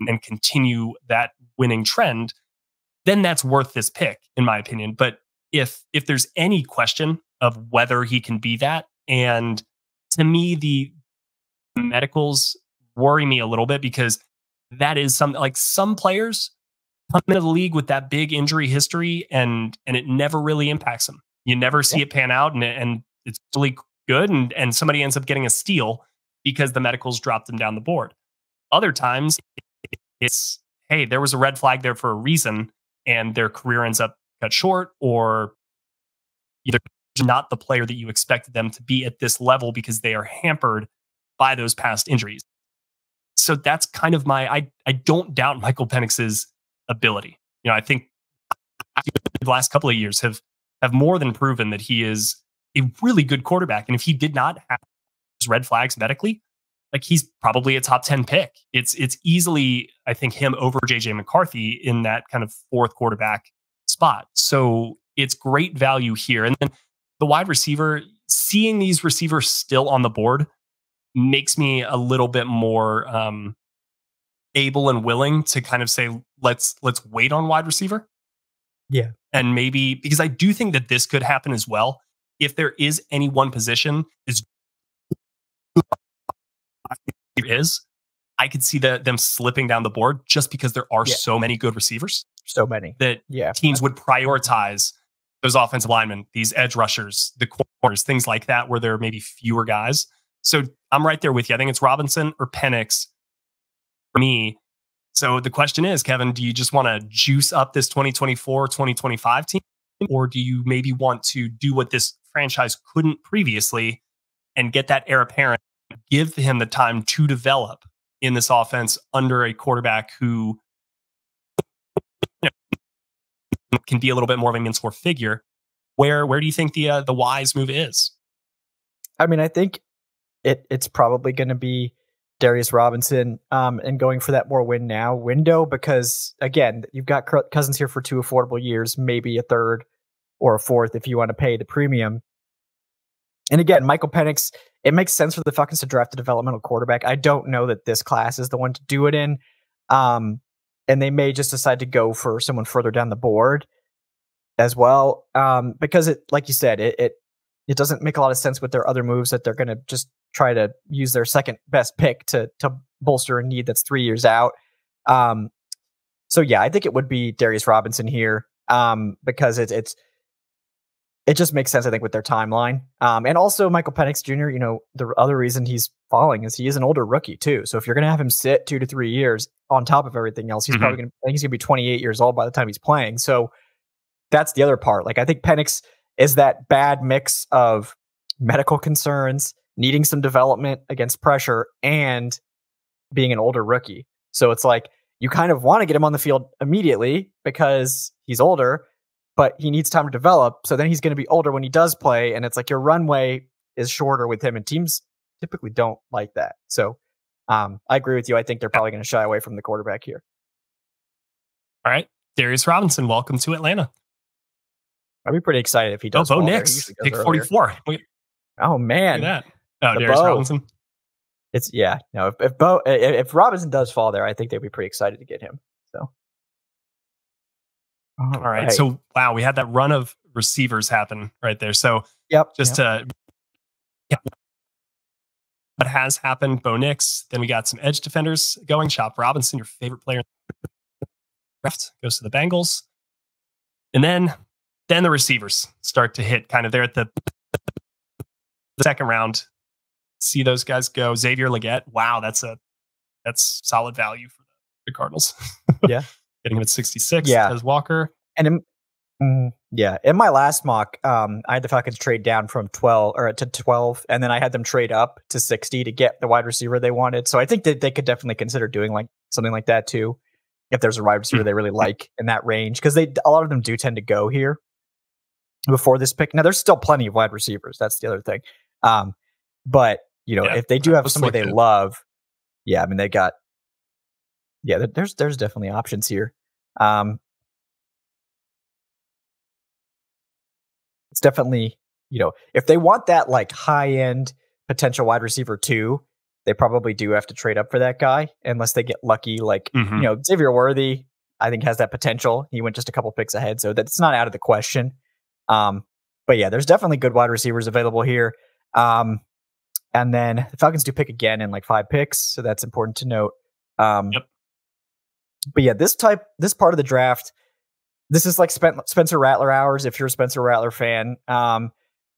and continue that winning trend, then that's worth this pick, in my opinion. But if if there's any question of whether he can be that, and to me, the medicals worry me a little bit because that is something like some players come into the league with that big injury history and and it never really impacts them. You never see yeah. it pan out and and it's really good and and somebody ends up getting a steal because the medicals dropped them down the board. Other times it's hey, there was a red flag there for a reason and their career ends up cut short or either not the player that you expected them to be at this level because they are hampered by those past injuries. So that's kind of my I I don't doubt Michael Penix's ability. You know, I think the last couple of years have have more than proven that he is a really good quarterback. And if he did not have red flags medically, like he's probably a top 10 pick. It's it's easily, I think, him over JJ McCarthy in that kind of fourth quarterback spot. So it's great value here. And then the wide receiver, seeing these receivers still on the board makes me a little bit more um, able and willing to kind of say let's let's wait on wide receiver. Yeah. And maybe because I do think that this could happen as well. If there is any one position is is, I could see that them slipping down the board just because there are yeah. so many good receivers. So many. That yeah. teams would prioritize those offensive linemen, these edge rushers, the corners, things like that, where there are maybe fewer guys. So I'm right there with you. I think it's Robinson or Penix for me. So the question is, Kevin, do you just want to juice up this 2024 2025 team? Or do you maybe want to do what this franchise couldn't previously and get that heir apparent, give him the time to develop in this offense under a quarterback who you know, can be a little bit more of a mentor figure? Where where do you think the uh, the wise move is? I mean, I think it it's probably going to be Darius Robinson um, and going for that more win now window because again, you've got Cousins here for two affordable years, maybe a third or a fourth if you want to pay the premium. And again, Michael Penix, it makes sense for the Falcons to draft a developmental quarterback. I don't know that this class is the one to do it in. Um, and they may just decide to go for someone further down the board as well. Um, because it, like you said, it, it it doesn't make a lot of sense with their other moves that they're going to just try to use their second best pick to to bolster a need that's three years out. Um, so yeah, I think it would be Darius Robinson here um, because it's it's it just makes sense, I think, with their timeline. Um, and also Michael Penix Jr. You know, the other reason he's falling is he is an older rookie too. So if you're going to have him sit two to three years on top of everything else, he's mm-hmm. probably going to. I think he's going to be 28 years old by the time he's playing. So that's the other part. Like I think Penix is that bad mix of medical concerns, needing some development against pressure, and being an older rookie. So it's like you kind of want to get him on the field immediately because he's older, but he needs time to develop. So then he's going to be older when he does play. And it's like your runway is shorter with him, and teams typically don't like that. So um, I agree with you. I think they're probably going to shy away from the quarterback here. All right. Darius Robinson, welcome to Atlanta. I'd be pretty excited if he does. Oh, Bo Nix, pick 44. Oh, man. that. Oh, Darius Bo. Robinson. It's, yeah. No, if, if, Bo, if Robinson does fall there, I think they'd be pretty excited to get him. So. All, All right. right. So, wow, we had that run of receivers happen right there. So, yep. Just yep. to. Yeah. What has happened, Bo Nix. Then we got some edge defenders going. Chop Robinson, your favorite player draft, goes to the Bengals. And then then the receivers start to hit kind of there at the, the second round. See those guys go. Xavier Legette. Wow, that's a that's solid value for the Cardinals. Yeah. Getting him at 66 yeah. as Walker. And in, mm, yeah, in my last mock, um, I had the Falcons trade down from 12 or to 12, and then I had them trade up to 60 to get the wide receiver they wanted. So I think that they could definitely consider doing like something like that too if there's a wide receiver they really like in that range because they a lot of them do tend to go here before this pick. Now there's still plenty of wide receivers. That's the other thing. Um, but you know yeah, if they do have somebody they love, yeah, I mean they got yeah. There's there's definitely options here. Um, it's definitely you know if they want that like high end potential wide receiver too they probably do have to trade up for that guy unless they get lucky. Like, mm-hmm. you know, Xavier Worthy, I think has that potential. He went just a couple picks ahead, so that's not out of the question. Um, but yeah, there's definitely good wide receivers available here. Um, and then the Falcons do pick again in like five picks, so that's important to note. Um, yep. But yeah, this type, this part of the draft, this is like Spencer Rattler hours. If you're a Spencer Rattler fan, um,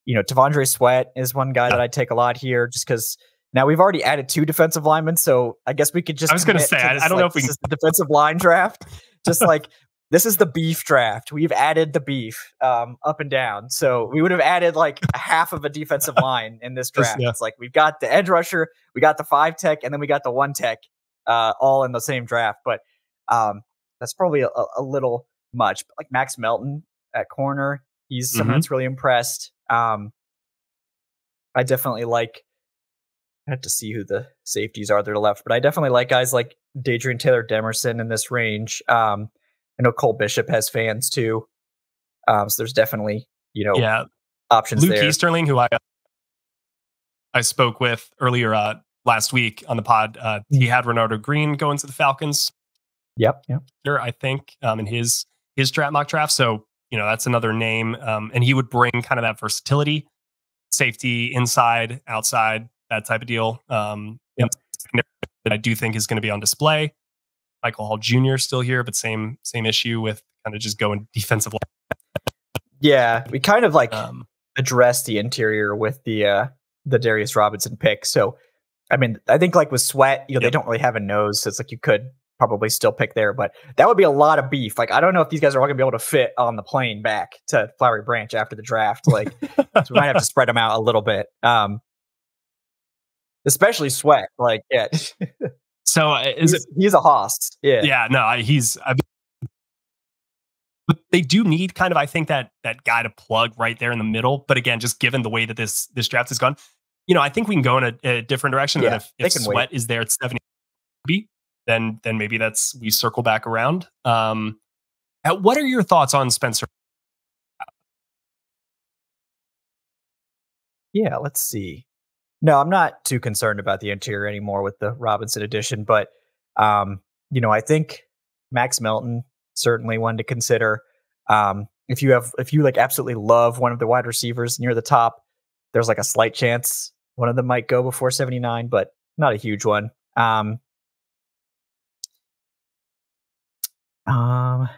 you know, T'Vondre Sweat is one guy that I take a lot here, just because now we've already added two defensive linemen, so I guess we could just. I was going to say, I, I, don't like, know if we this can... is the defensive line draft. Just like this is the beef draft. We've added the beef um, up and down, so we would have added like half of a defensive line in this draft. Yeah. It's like we've got the edge rusher, we got the five tech, and then we got the one tech, uh, all in the same draft. But um, that's probably a, a, little much. But like Max Melton at corner, he's someone mm-hmm. that's really impressed. Um, I definitely like I have to see who the safeties are that are left, but I definitely like guys like Dadrian Taylor Demerson in this range. Um, I know Cole Bishop has fans too. Um, so there's definitely, you know, yeah. options Luke there. Easterling, who I I spoke with earlier uh, last week on the pod, uh, he had Renardo Green going to the Falcons. Yep, yep. Here, I think, um, in his his draft mock draft. So you know that's another name, um, and he would bring kind of that versatility, safety inside, outside, that type of deal. Um, yep. that I do think is going to be on display. Michael Hall Jr. still here, but same same issue with kind of just going defensive line. Yeah, we kind of like um, address the interior with the uh the Darius Robinson pick. So, I mean, I think like with Sweat, you know, yep. they don't really have a nose, so it's like you could probably still pick there, but that would be a lot of beef. Like, I don't know if these guys are all gonna be able to fit on the plane back to Flowery Branch after the draft. Like, so we might have to spread them out a little bit. Um, especially Sweat. Like, yeah. so uh, is he's, it? He's a host. Yeah. Yeah. No, he's. I but they do need kind of, I think that that guy to plug right there in the middle. But again, just given the way that this this draft has gone, you know, I think we can go in a, a different direction. Yeah, and if, if Sweat wait. is there at seventy, then then maybe that's we circle back around. Um, what are your thoughts on Spencer? Yeah, let's see. No, I'm not too concerned about the interior anymore with the Robinson edition, but um, you know, I think Max Melton certainly one to consider. Um, if you have if you like absolutely love one of the wide receivers near the top, there's like a slight chance one of them might go before 79, but not a huge one. Um, um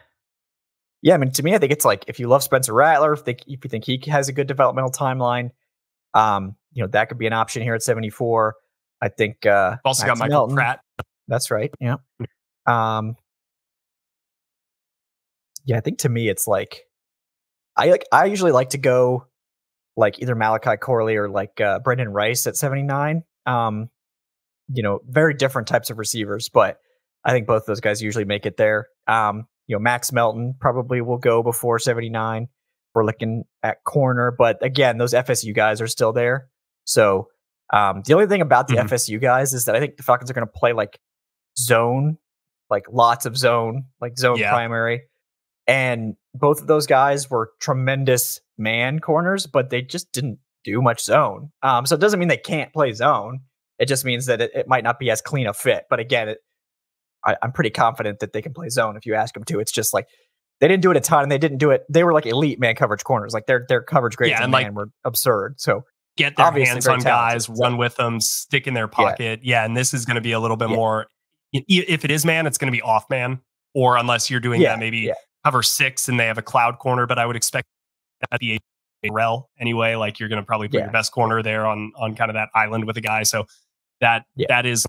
yeah, I mean, to me, I think it's like if you love Spencer Rattler, if, they, if you think he has a good developmental timeline, um, you know, that could be an option here at 74. I think uh also Max got Michael Melton. Pratt. That's right. Yeah. Um yeah, I think to me it's like I like I usually like to go like either Malachi Corley or like uh, Brenden Rice at 79. Um, you know, very different types of receivers, but I think both of those guys usually make it there. Um, you know, Max Melton probably will go before 79. We're looking at corner, but again, those FSU guys are still there. So um, the only thing about the mm-hmm. FSU guys is that I think the Falcons are going to play like zone, like lots of zone, like zone yeah. primary. And both of those guys were tremendous man corners, but they just didn't do much zone. Um, so it doesn't mean they can't play zone. It just means that it, it might not be as clean a fit. But again, it, I, am pretty confident that they can play zone if you ask them to. It's just like they didn't do it a ton, and they didn't do it. They were like elite man coverage corners. Like their their coverage grades yeah, and man like, were absurd. So get their hands on guys, so. run with them, stick in their pocket. Yeah, yeah and this is going to be a little bit yeah. more. If it is man, it's going to be off man, or unless you're doing that maybe cover six and they have a cloud corner. But I would expect that be a rel anyway. Like you're going to probably put your best corner there on on kind of that island with a guy. So that that is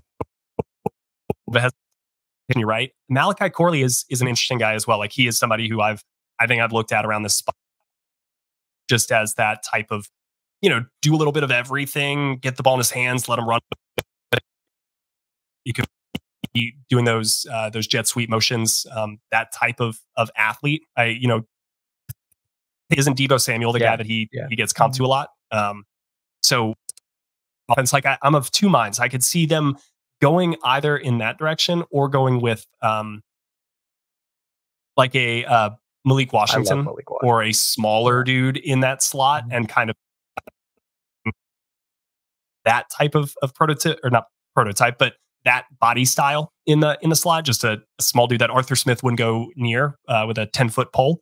you're right. Malachi Corley is is an interesting guy as well. Like he is somebody who I've I think I've looked at around this spot just as that type of you know, do a little bit of everything, get the ball in his hands, let him run. You could be doing those uh, those jet sweep motions. Um, that type of of athlete. I you know, isn't Deebo Samuel the yeah. guy that he yeah. he gets comped to a lot. Um, so offense, like I, I'm of two minds. I could see them going either in that direction or going with um, like a uh, Malik Washington Malik or a smaller dude in that slot mm-hmm. and kind of that type of, of prototype or not prototype, but that body style in the in the slot. Just a, a small dude that Arthur Smith wouldn't go near uh, with a ten foot pole,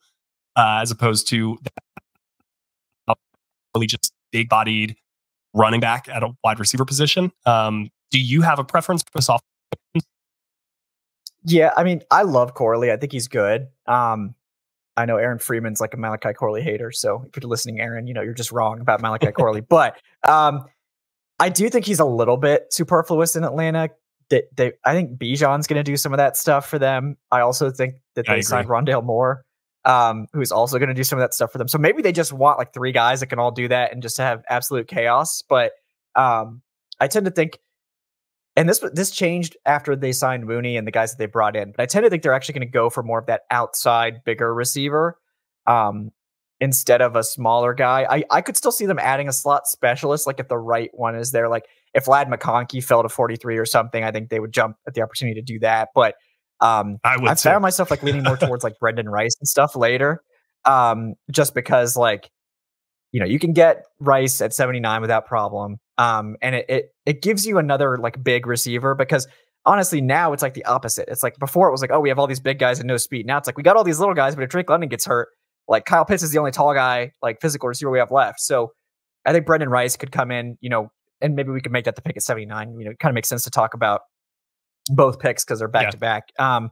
uh, as opposed to really just big bodied running back at a wide receiver position. Um, do you have a preference for soft? Yeah, I mean, I love Corley. I think he's good. Um, I know Aaron Freeman's like a Malachi Corley hater, so if you're listening, Aaron, you know you're just wrong about Malachi Corley. But um, I do think he's a little bit superfluous in Atlanta. They, they, I think Bijan's going to do some of that stuff for them. I also think that they signed Rondale Moore, um, who's also going to do some of that stuff for them. So maybe they just want like three guys that can all do that and just have absolute chaos. But um, I tend to think, and this this changed after they signed Mooney and the guys that they brought in. But I tend to think they're actually going to go for more of that outside, bigger receiver. Um, instead of a smaller guy. I, I could still see them adding a slot specialist, like if the right one is there. Like if Ladd McConkey fell to 43 or something, I think they would jump at the opportunity to do that. But um, I would I found myself like leaning more towards like Brenden Rice and stuff later. Um, just because like, you know, you can get Rice at 79 without problem. Um, and it, it it gives you another like big receiver because honestly now it's like the opposite. It's like before it was like, oh, we have all these big guys and no speed. Now it's like we got all these little guys, but if Drake London gets hurt, like Kyle Pitts is the only tall guy, like physical receiver we have left. So I think Brenden Rice could come in, you know, and maybe we could make that the pick at 79. You know, it kind of makes sense to talk about both picks because they're back to back. Um,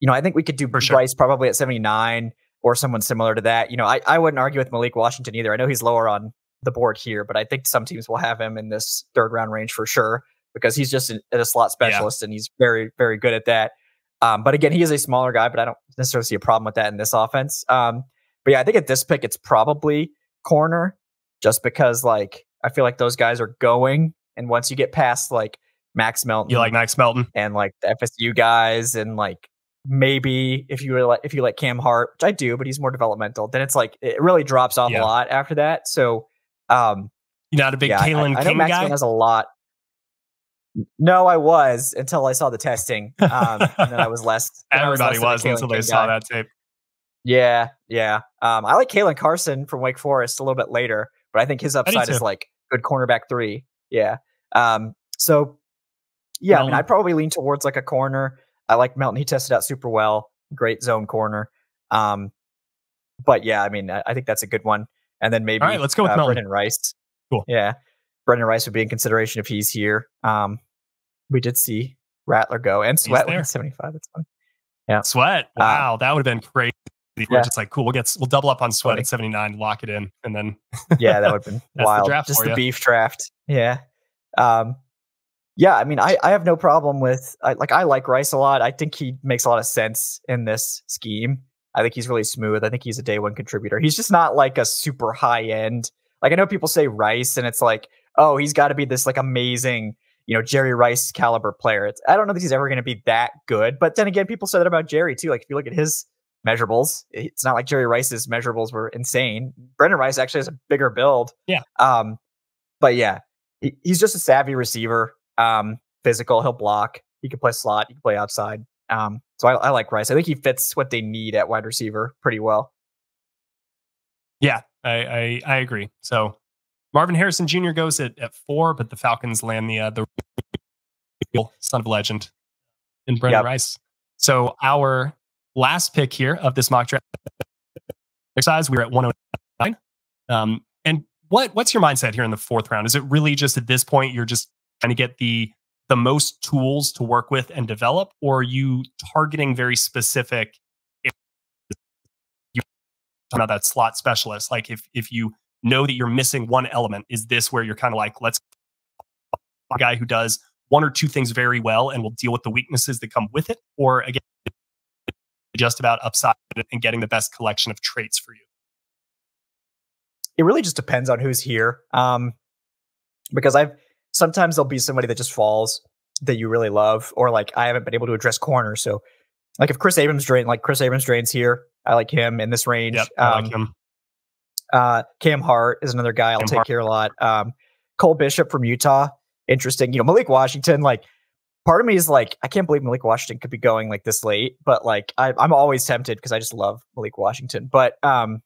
you know, I think we could do For Rice sure. probably at 79 or someone similar to that. You know, I, I wouldn't argue with Malik Washington either. I know he's lower on the board here, but I think some teams will have him in this third round range for sure because he's just a, a slot specialist yeah. and he's very, very good at that. Um, but again, he is a smaller guy, but I don't necessarily see a problem with that in this offense. Um, but yeah, I think at this pick, it's probably corner just because like I feel like those guys are going. And once you get past like Max Melton, you like Max Melton and like the FSU guys, and like maybe if you like if you like Cam Hart, which I do, but he's more developmental, then it's like it really drops off yeah. a lot after that. So, um, you're not a big yeah, Kalen I, I King Max guy. has a lot. No, I was until I saw the testing. Um, and then I was less. Everybody was, was until they saw that tape. Yeah, yeah. Um, I like Caelen Carson from Wake Forest a little bit later, but I think his upside is like good cornerback three. Yeah. Um, so yeah, I mean, I'd probably lean towards like a corner. I like Melton. He tested out super well. Great zone corner. Um, but yeah, I mean, I, I think that's a good one. And then maybe All right, let's go with uh, Melton. Brenden Rice. Cool. Yeah. Brenden Rice would be in consideration if he's here. Um, we did see Rattler go and Sweat went 75. That's fun. Yeah. Sweat. Uh, wow. Uh, that would have been great. We're just like, cool, we'll get, we'll double up on Sweat Funny. at 79, lock it in. And then, yeah, that would have been wild. The just the beef draft. Yeah. Um, yeah, I mean, I, I have no problem with I, like I like Rice a lot. I think he makes a lot of sense in this scheme. I think he's really smooth. I think he's a day one contributor. He's just not like a super high end. Like I know people say Rice, and it's like, oh, he's got to be this like amazing, you know, Jerry Rice caliber player. It's, I don't know that he's ever going to be that good. But then again, people say that about Jerry too. Like if you look at his measurables, it's not like Jerry Rice's measurables were insane. Brenden Rice actually has a bigger build. Yeah. Um, but yeah, he, he's just a savvy receiver. Um, physical, he'll block. He can play slot. He can play outside. Um, so I, I like Rice. I think he fits what they need at wide receiver pretty well. Yeah, I, I, I agree. So Marvin Harrison Jr. goes at, at four, but the Falcons land the uh, the son of a legend in Brenden yep. Rice. So our last pick here of this mock draft exercise, we are at 109. Um, and what what's your mindset here in the fourth round? Is it really just at this point you're just trying to get the the most tools to work with and develop, or are you targeting very specific? If you about that slot specialist, like if if you know that you're missing one element, is this where you're kind of like, let's a guy who does one or two things very well and will deal with the weaknesses that come with it, or again, just about upside and getting the best collection of traits for you? It really just depends on who's here. Um, because I've sometimes there'll be somebody that just falls that you really love, or like I haven't been able to address corner. So, like if Kris Abrams-Draine, like Kris Abrams-Draine's here, I like him in this range. Yep, I um, like him. Uh, Cam Hart is another guy I'll Cam take Hart. here a lot. Um, Cole Bishop from Utah, interesting. You know, Malik Washington, like part of me is like, I can't believe Malik Washington could be going like this late, but like I, am always tempted because I just love Malik Washington. But um,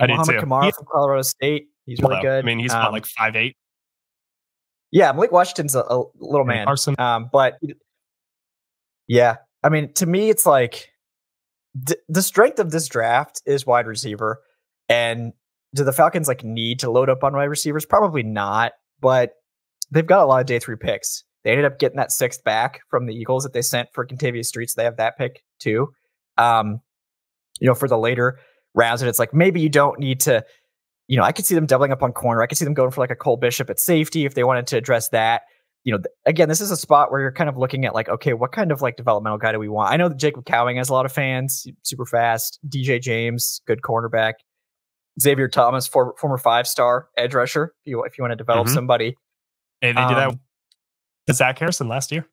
I Mohamed Kamara from Colorado State, he's really good. I mean, he's um, about like five eight. Yeah, Malik Washington's a, a little man. Um, but yeah, I mean, to me, it's like d- the strength of this draft is wide receiver. And do the Falcons like need to load up on wide receivers? Probably not, but they've got a lot of day three picks. They ended up getting that sixth back from the Eagles that they sent for Kentavius Streets. They have that pick too. Um, you know, for the later rounds, and it's like maybe you don't need to. You know, I could see them doubling up on corner. I could see them going for like a Cole Bishop at safety if they wanted to address that. You know, th- again, this is a spot where you're kind of looking at like, okay, what kind of like developmental guy do we want? I know that Jacob Cowing has a lot of fans, super fast. DJ James, good cornerback. Xavier Thomas, for, former five star edge rusher. If you if you want to develop mm-hmm. somebody, hey, they um, did that with Zach Harrison last year.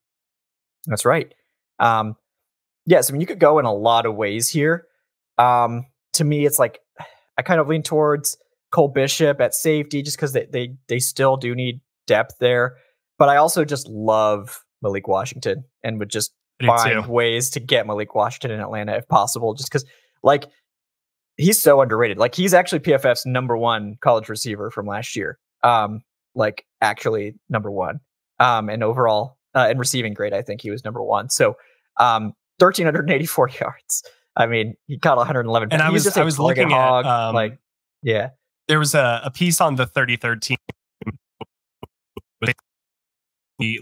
That's right. Um, yes, I mean you could go in a lot of ways here. Um, to me, it's like I kind of lean towards Cole Bishop at safety just because they, they they still do need depth there. But I also just love Malik Washington and would just find ways to get Malik Washington in Atlanta if possible. Just because, like, he's so underrated. Like he's actually PFF's number one college receiver from last year. Um, like actually number one. Um, and overall uh, in receiving grade, I think he was number one. So, um, 1384 yards. I mean, he caught 111. And I was, just I was looking hog, at, um, like, yeah, there was a, a piece on the 33rd team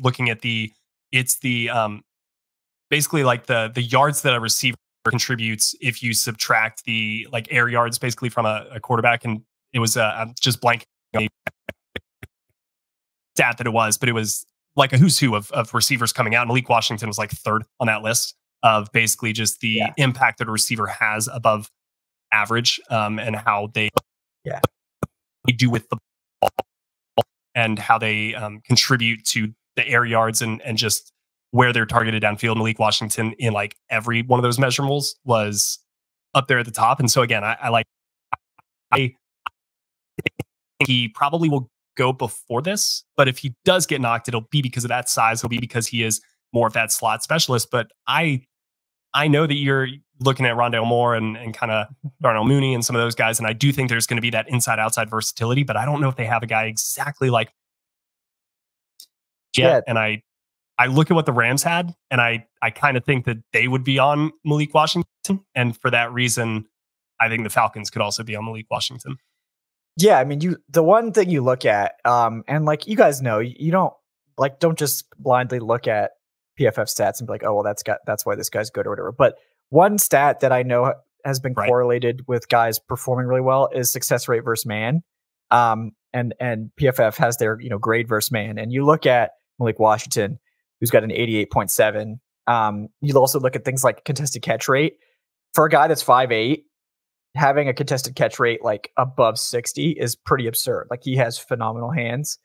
looking at the, it's the, um, basically like the, the yards that a receiver contributes if you subtract the like air yards basically from a, a quarterback. And it was uh, I'm just blank stat that it was, but it was like a who's who of, of receivers coming out. Malik Washington was like third on that list of basically just the yeah. impact that a receiver has above average um, and how they yeah they do with the ball and how they um, contribute to the air yards and and just where they're targeted downfield. Malik Washington in like every one of those measurables was up there at the top. And so again, I, I like I he probably will go before this, but if he does get knocked, it'll be because of that size. It'll be because he is more of that slot specialist. But I I know that you're looking at Rondale Moore and, and kind of Darnell Mooney and some of those guys, and I do think there's going to be that inside outside versatility, but I don't know if they have a guy exactly like yet. Yeah. And I I look at what the Rams had, and I I kind of think that they would be on Malik Washington, and for that reason, I think the Falcons could also be on Malik Washington. Yeah, I mean, you the one thing you look at, um, and like you guys know, you don't like don't just blindly look at PFF stats and be like, oh well, that's got that's why this guy's good or whatever. But one stat that I know has been right. correlated with guys performing really well is success rate versus man. Um, and and PFF has their you know grade versus man, and you look at Malik Washington who's got an 88.7. Um, you'll also look at things like contested catch rate. for a guy that's five eight, having a contested catch rate like above 60 is pretty absurd. Like he has phenomenal hands.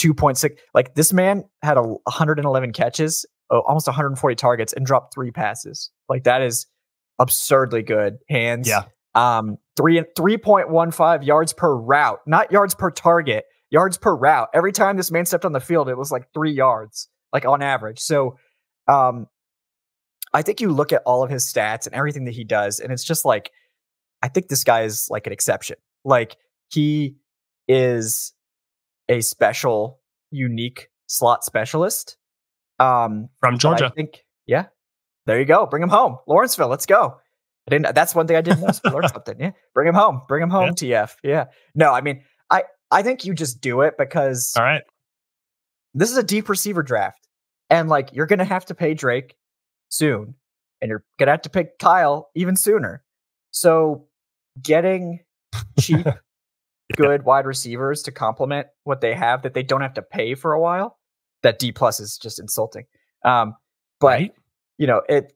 2.6 like this man had a 111 catches, almost 140 targets and dropped three passes. Like that is absurdly good hands. Yeah. Um 3 3.15 yards per route, not yards per target, yards per route. Every time this man stepped on the field it was like 3 yards like on average. So um I think you look at all of his stats and everything that he does and it's just like I think this guy is like an exception. Like he is a special, unique slot specialist. Um, from Georgia. I think, yeah. There you go. Bring him home, Lawrenceville. Let's go. I didn't. That's one thing I didn't know. learn something. Yeah, bring him home. Bring him home. Yeah. TF. Yeah. No, I mean, I I think you just do it because. All right. This is a deep receiver draft, and like you're gonna have to pay Drake soon, and you're gonna have to pick Kyle even sooner. So getting cheap, good wide receivers to complement what they have that they don't have to pay for a while, that D plus is just insulting. Um, but right? you know it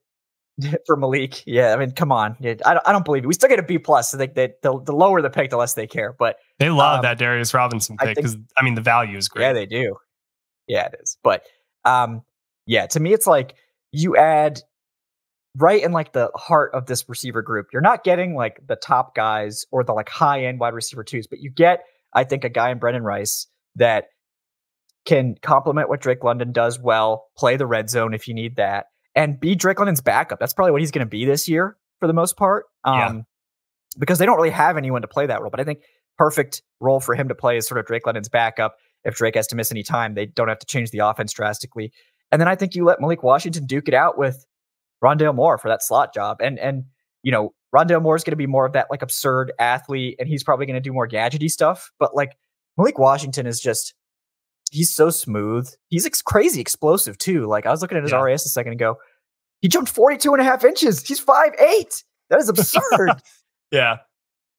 for Malik. Yeah, I mean, come on, I don't, I don't believe it. We still get a B plus. I think that the, the lower the pick, the less they care. But they love um, that Darius Robinson pick because I, I, mean the value is great. Yeah, they do. Yeah, it is. But um, yeah, to me, it's like you add right in like the heart of this receiver group. You're not getting like the top guys or the like high end wide receiver twos, but you get, I think, a guy in Brenden Rice that can complement what Drake London does well, play the red zone if you need that, and be Drake London's backup. That's probably what he's going to be this year for the most part. Um, yeah. Because they don't really have anyone to play that role. But I think perfect role for him to play is sort of Drake London's backup. If Drake has to miss any time, they don't have to change the offense drastically. And then I think you let Malik Washington duke it out with Rondale Moore for that slot job. And and you know, Rondale Moore is going to be more of that like absurd athlete, and he's probably going to do more gadgety stuff. But like Malik Washington is just he's so smooth. He's ex- crazy explosive too. Like I was looking at his yeah. RAS a second ago. He jumped 42 and a half inches. He's five eight. That is absurd. yeah.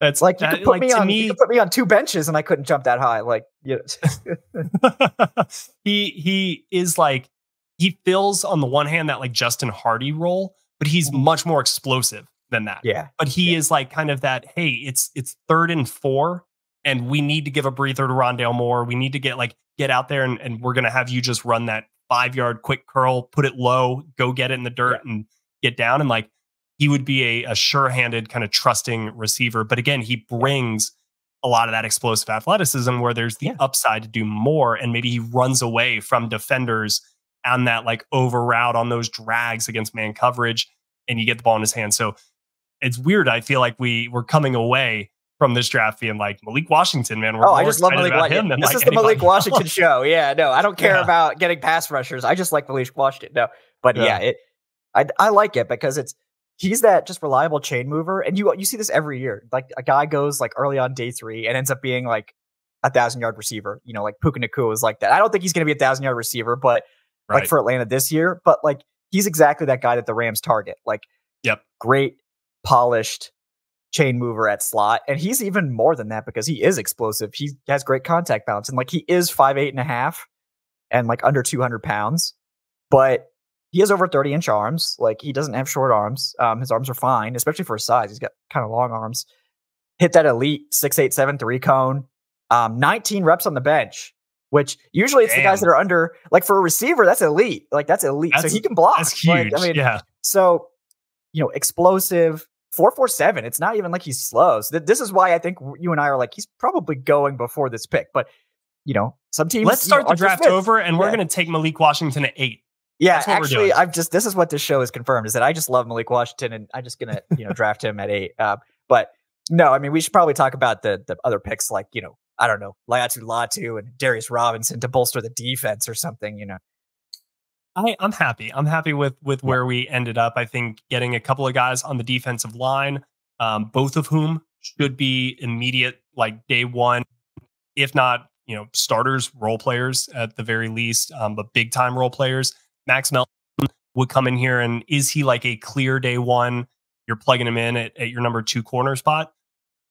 That's like you could put like, me on me, you could put me on two benches and I couldn't jump that high. Like you know. he he is like he fills on the one hand that like Justin Hardy role, but he's mm-hmm. much more explosive than that. Yeah. But he yeah. is like kind of that, hey, it's it's third and four, and we need to give a breather to Rondale Moore. We need to get like get out there and, and we're gonna have you just run that five yard quick curl, put it low, go get it in the dirt yeah. and get down. And like he would be a, a sure-handed, kind of trusting receiver. But again, he brings a lot of that explosive athleticism where there's the yeah. upside to do more. And maybe he runs away from defenders on that like over route on those drags against man coverage and you get the ball in his hand. So it's weird. I feel like we were coming away from this draft being like Malik Washington, man. We're oh, I just love Malik Washington. This like is the Malik Washington show. Yeah, no, I don't care yeah. about getting pass rushers. I just like Malik Washington. No, but yeah, yeah it, I I like it because it's he's that just reliable chain mover, and you you see this every year. Like a guy goes like early on day three and ends up being like a thousand yard receiver. You know, like Puka Nacua is like that. I don't think he's going to be a thousand yard receiver, but right. like for Atlanta this year. But like he's exactly that guy that the Rams target. Like, yep, great, polished chain mover at slot, and he's even more than that because he is explosive. He has great contact balance, and like he is five eight and a half, and like under two hundred pounds, but he has over 30 inch arms. Like he doesn't have short arms. Um, his arms are fine, especially for his size. He's got kind of long arms. Hit that elite six eight seven three cone. Um, 19 reps on the bench which usually it's Damn. the guys that are under like for a receiver that's elite like that's elite that's, so he can block that's huge like, i mean yeah so you know explosive 447 it's not even like he's slow so th- this is why i think you and i are like he's probably going before this pick but you know some teams let's start you know, the draft over and yeah. we're going to take malik washington at eight yeah, actually, I've just this is what this show is confirmed is that I just love Malik Washington and I'm just gonna you know draft him at eight. Uh, but no, I mean we should probably talk about the the other picks like you know I don't know, Laiatu Latu and Darius Robinson to bolster the defense or something, you know. I, I'm happy. I'm happy with with where yeah. we ended up. I think getting a couple of guys on the defensive line, um, both of whom should be immediate, like day one, if not, you know, starters, role players at the very least, um, but big time role players. Max Melton would come in here, and is he like a clear day one? You're plugging him in at, at your number two corner spot?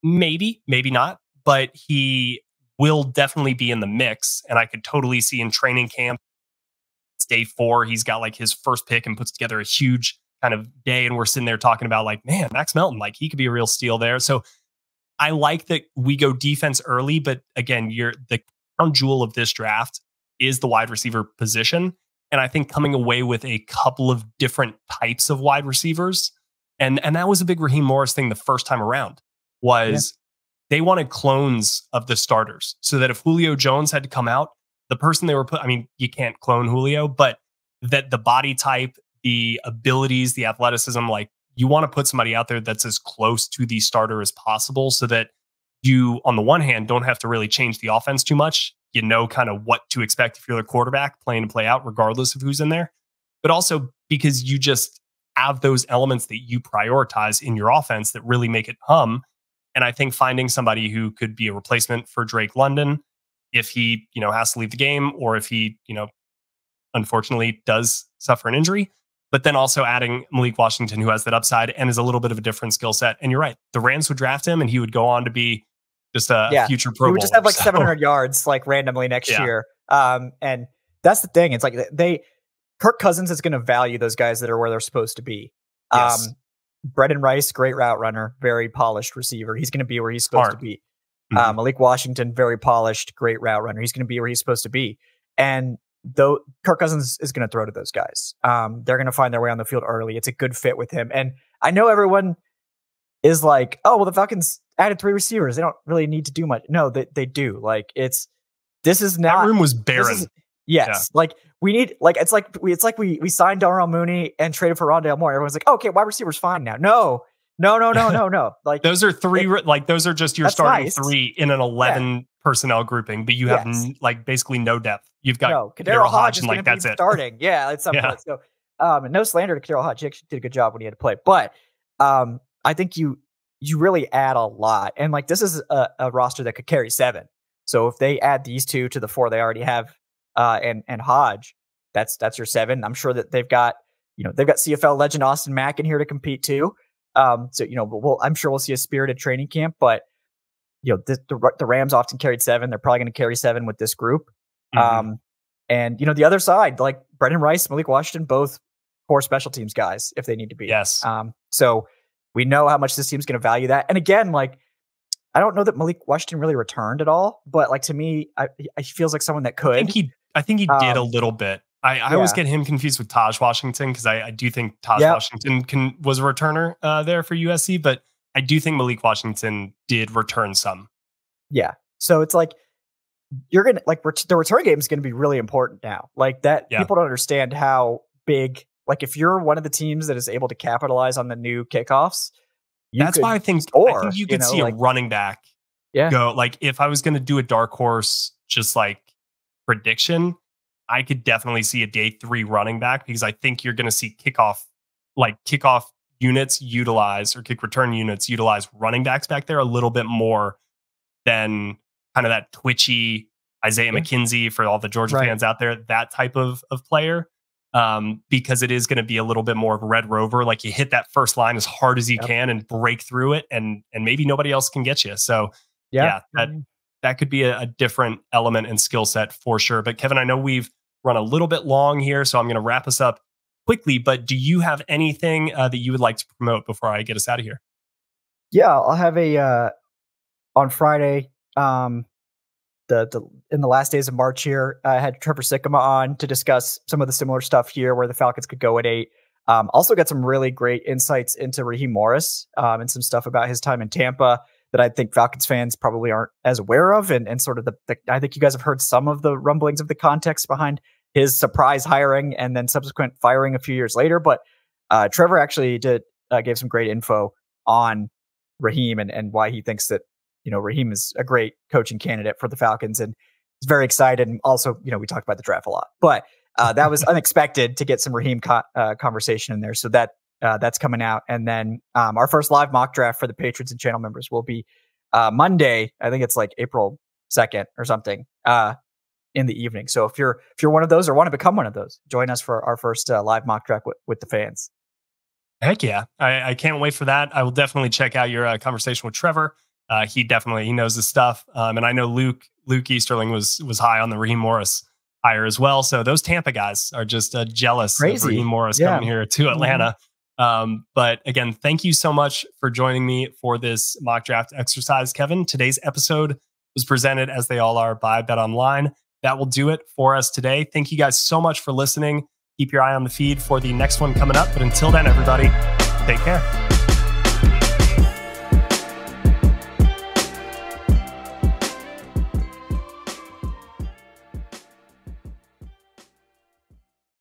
Maybe, maybe not but he will definitely be in the mix. And I could totally see in training camp, it's day four, he's got like his first pick and puts together a huge kind of day and we're sitting there talking about like, man, Max Melton, like he could be a real steal there. So I like that we go defense early, but again, you're the crown jewel of this draft is the wide receiver position. And I think coming away with a couple of different types of wide receivers, and and that was a big Raheem Morris thing the first time around, was yeah. they wanted clones of the starters. So that if Julio Jones had to come out, the person they were put, I mean, you can't clone Julio, but that the body type, the abilities, the athleticism, like you want to put somebody out there that's as close to the starter as possible so that you, on the one hand, don't have to really change the offense too much. You know, kind of what to expect if you're the quarterback playing to play out, regardless of who's in there. But also because you just have those elements that you prioritize in your offense that really make it hum. And I think finding somebody who could be a replacement for Drake London if he, you know, has to leave the game or if he, you know, unfortunately does suffer an injury, but then also adding Malik Washington, who has that upside and is a little bit of a different skill set. And you're right, the Rams would draft him and he would go on to be just a yeah. future pro. He would just have like so. 700 yards like randomly next yeah. year. Um, and that's the thing. It's like they, Kirk Cousins is going to value those guys that are where they're supposed to be. Yes. Um, Rice, great route runner, very polished receiver. He's going to be where he's supposed Smart. to be. Mm-hmm. Uh, Malik Washington, very polished, great route runner. He's going to be where he's supposed to be. And though Kirk Cousins is going to throw to those guys, um, they're going to find their way on the field early. It's a good fit with him. And I know everyone is like, oh, well, the Falcons added three receivers. They don't really need to do much. No, they, they do. Like, it's this is not. That room was barren. Is, yes. Yeah. Like, we need like it's like we it's like we we signed Darnell Mooney and traded for Rondale Moore. Everyone's like, okay, wide receiver's fine now. No, no, no, no, no, no. Like those are three. It, like those are just your starting nice. three in an eleven yeah. personnel grouping, but you have yes. n- like basically no depth. You've got no, KhaDarel Hodge, and like that's it. Starting, yeah, at some yeah. point. So, um, and no slander to KhaDarel Hodge. He actually did a good job when he had to play, but um, I think you you really add a lot, and like this is a, a roster that could carry seven. So if they add these two to the four they already have, uh, and and Hodge, that's that's your seven. I'm sure that they've got you know they've got CFL legend Austin Mack in here to compete too. Um, so you know, we'll, I'm sure we'll see a spirited training camp, but you know, the, the, the Rams often carried seven. They're probably going to carry seven with this group. Mm-hmm. Um, and you know, the other side, like Brenden Rice, Malik Washington, both core special teams guys if they need to be. Yes. Um, so we know how much this team's going to value that. And again, like I don't know that Malik Washington really returned at all, but like to me, I, he feels like someone that could. I think he, I think he um, did a um, little bit. I, I yeah. always get him confused with Taj Washington because I, I, do think Taj yep. Washington can, was a returner uh, there for USC, but I do think Malik Washington did return some. Yeah. So it's like you're gonna like ret- the return game is going to be really important now. Like that, yeah. people don't understand how big. Like if you're one of the teams that is able to capitalize on the new kickoffs, that's why I think or I think you could you know, see like, a running back. Yeah. Go like if I was going to do a dark horse, just like prediction, I could definitely see a day three running back because I think you're going to see kickoff, like kickoff units utilize or kick return units utilize running backs back there a little bit more than kind of that twitchy Isaiah yeah. McKenzie for all the Georgia right. fans out there, that type of, of player. Um, because it is going to be a little bit more of a red rover. Like you hit that first line as hard as you yep. can and break through it, and and maybe nobody else can get you. So yeah, yeah that that could be a, a different element and skill set for sure. But Kevin, I know we've run a little bit long here, so I'm going to wrap us up quickly. But do you have anything uh, that you would like to promote before I get us out of here? Yeah, I'll have a uh, on Friday. Um, the the in the last days of March here, I had Trevor Sikkema on to discuss some of the similar stuff here, where the Falcons could go at eight. Um, also got some really great insights into Raheem Morris um, and some stuff about his time in Tampa that I think Falcons fans probably aren't as aware of, and and sort of the, the I think you guys have heard some of the rumblings of the context behind his surprise hiring and then subsequent firing a few years later. But uh, Trevor actually did uh, gave some great info on Raheem and and why he thinks that you know Raheem is a great coaching candidate for the Falcons and he's very excited. And also, you know, we talked about the draft a lot, but uh, that was unexpected to get some Raheem co- uh, conversation in there. So that uh, that's coming out. And then um, our first live mock draft for the patrons and channel members will be uh, Monday. I think it's like April second or something uh, in the evening. So if you're if you're one of those or want to become one of those, join us for our first uh, live mock draft with, with the fans. Heck yeah, I, I, can't wait for that. I will definitely check out your uh, conversation with Trevor. Uh, he definitely he knows his stuff, um, and I know Luke Luke Easterling was was high on the Raheem Morris hire as well. So those Tampa guys are just jealous Crazy. of Raheem Morris yeah. coming here to mm-hmm. Um, but again, thank you so much for joining me for this mock draft exercise, Kevin. Today's episode was presented as they all are by Bet Online. That will do it for us today. Thank you guys so much for listening. Keep your eye on the feed for the next one coming up. But until then, everybody, take care.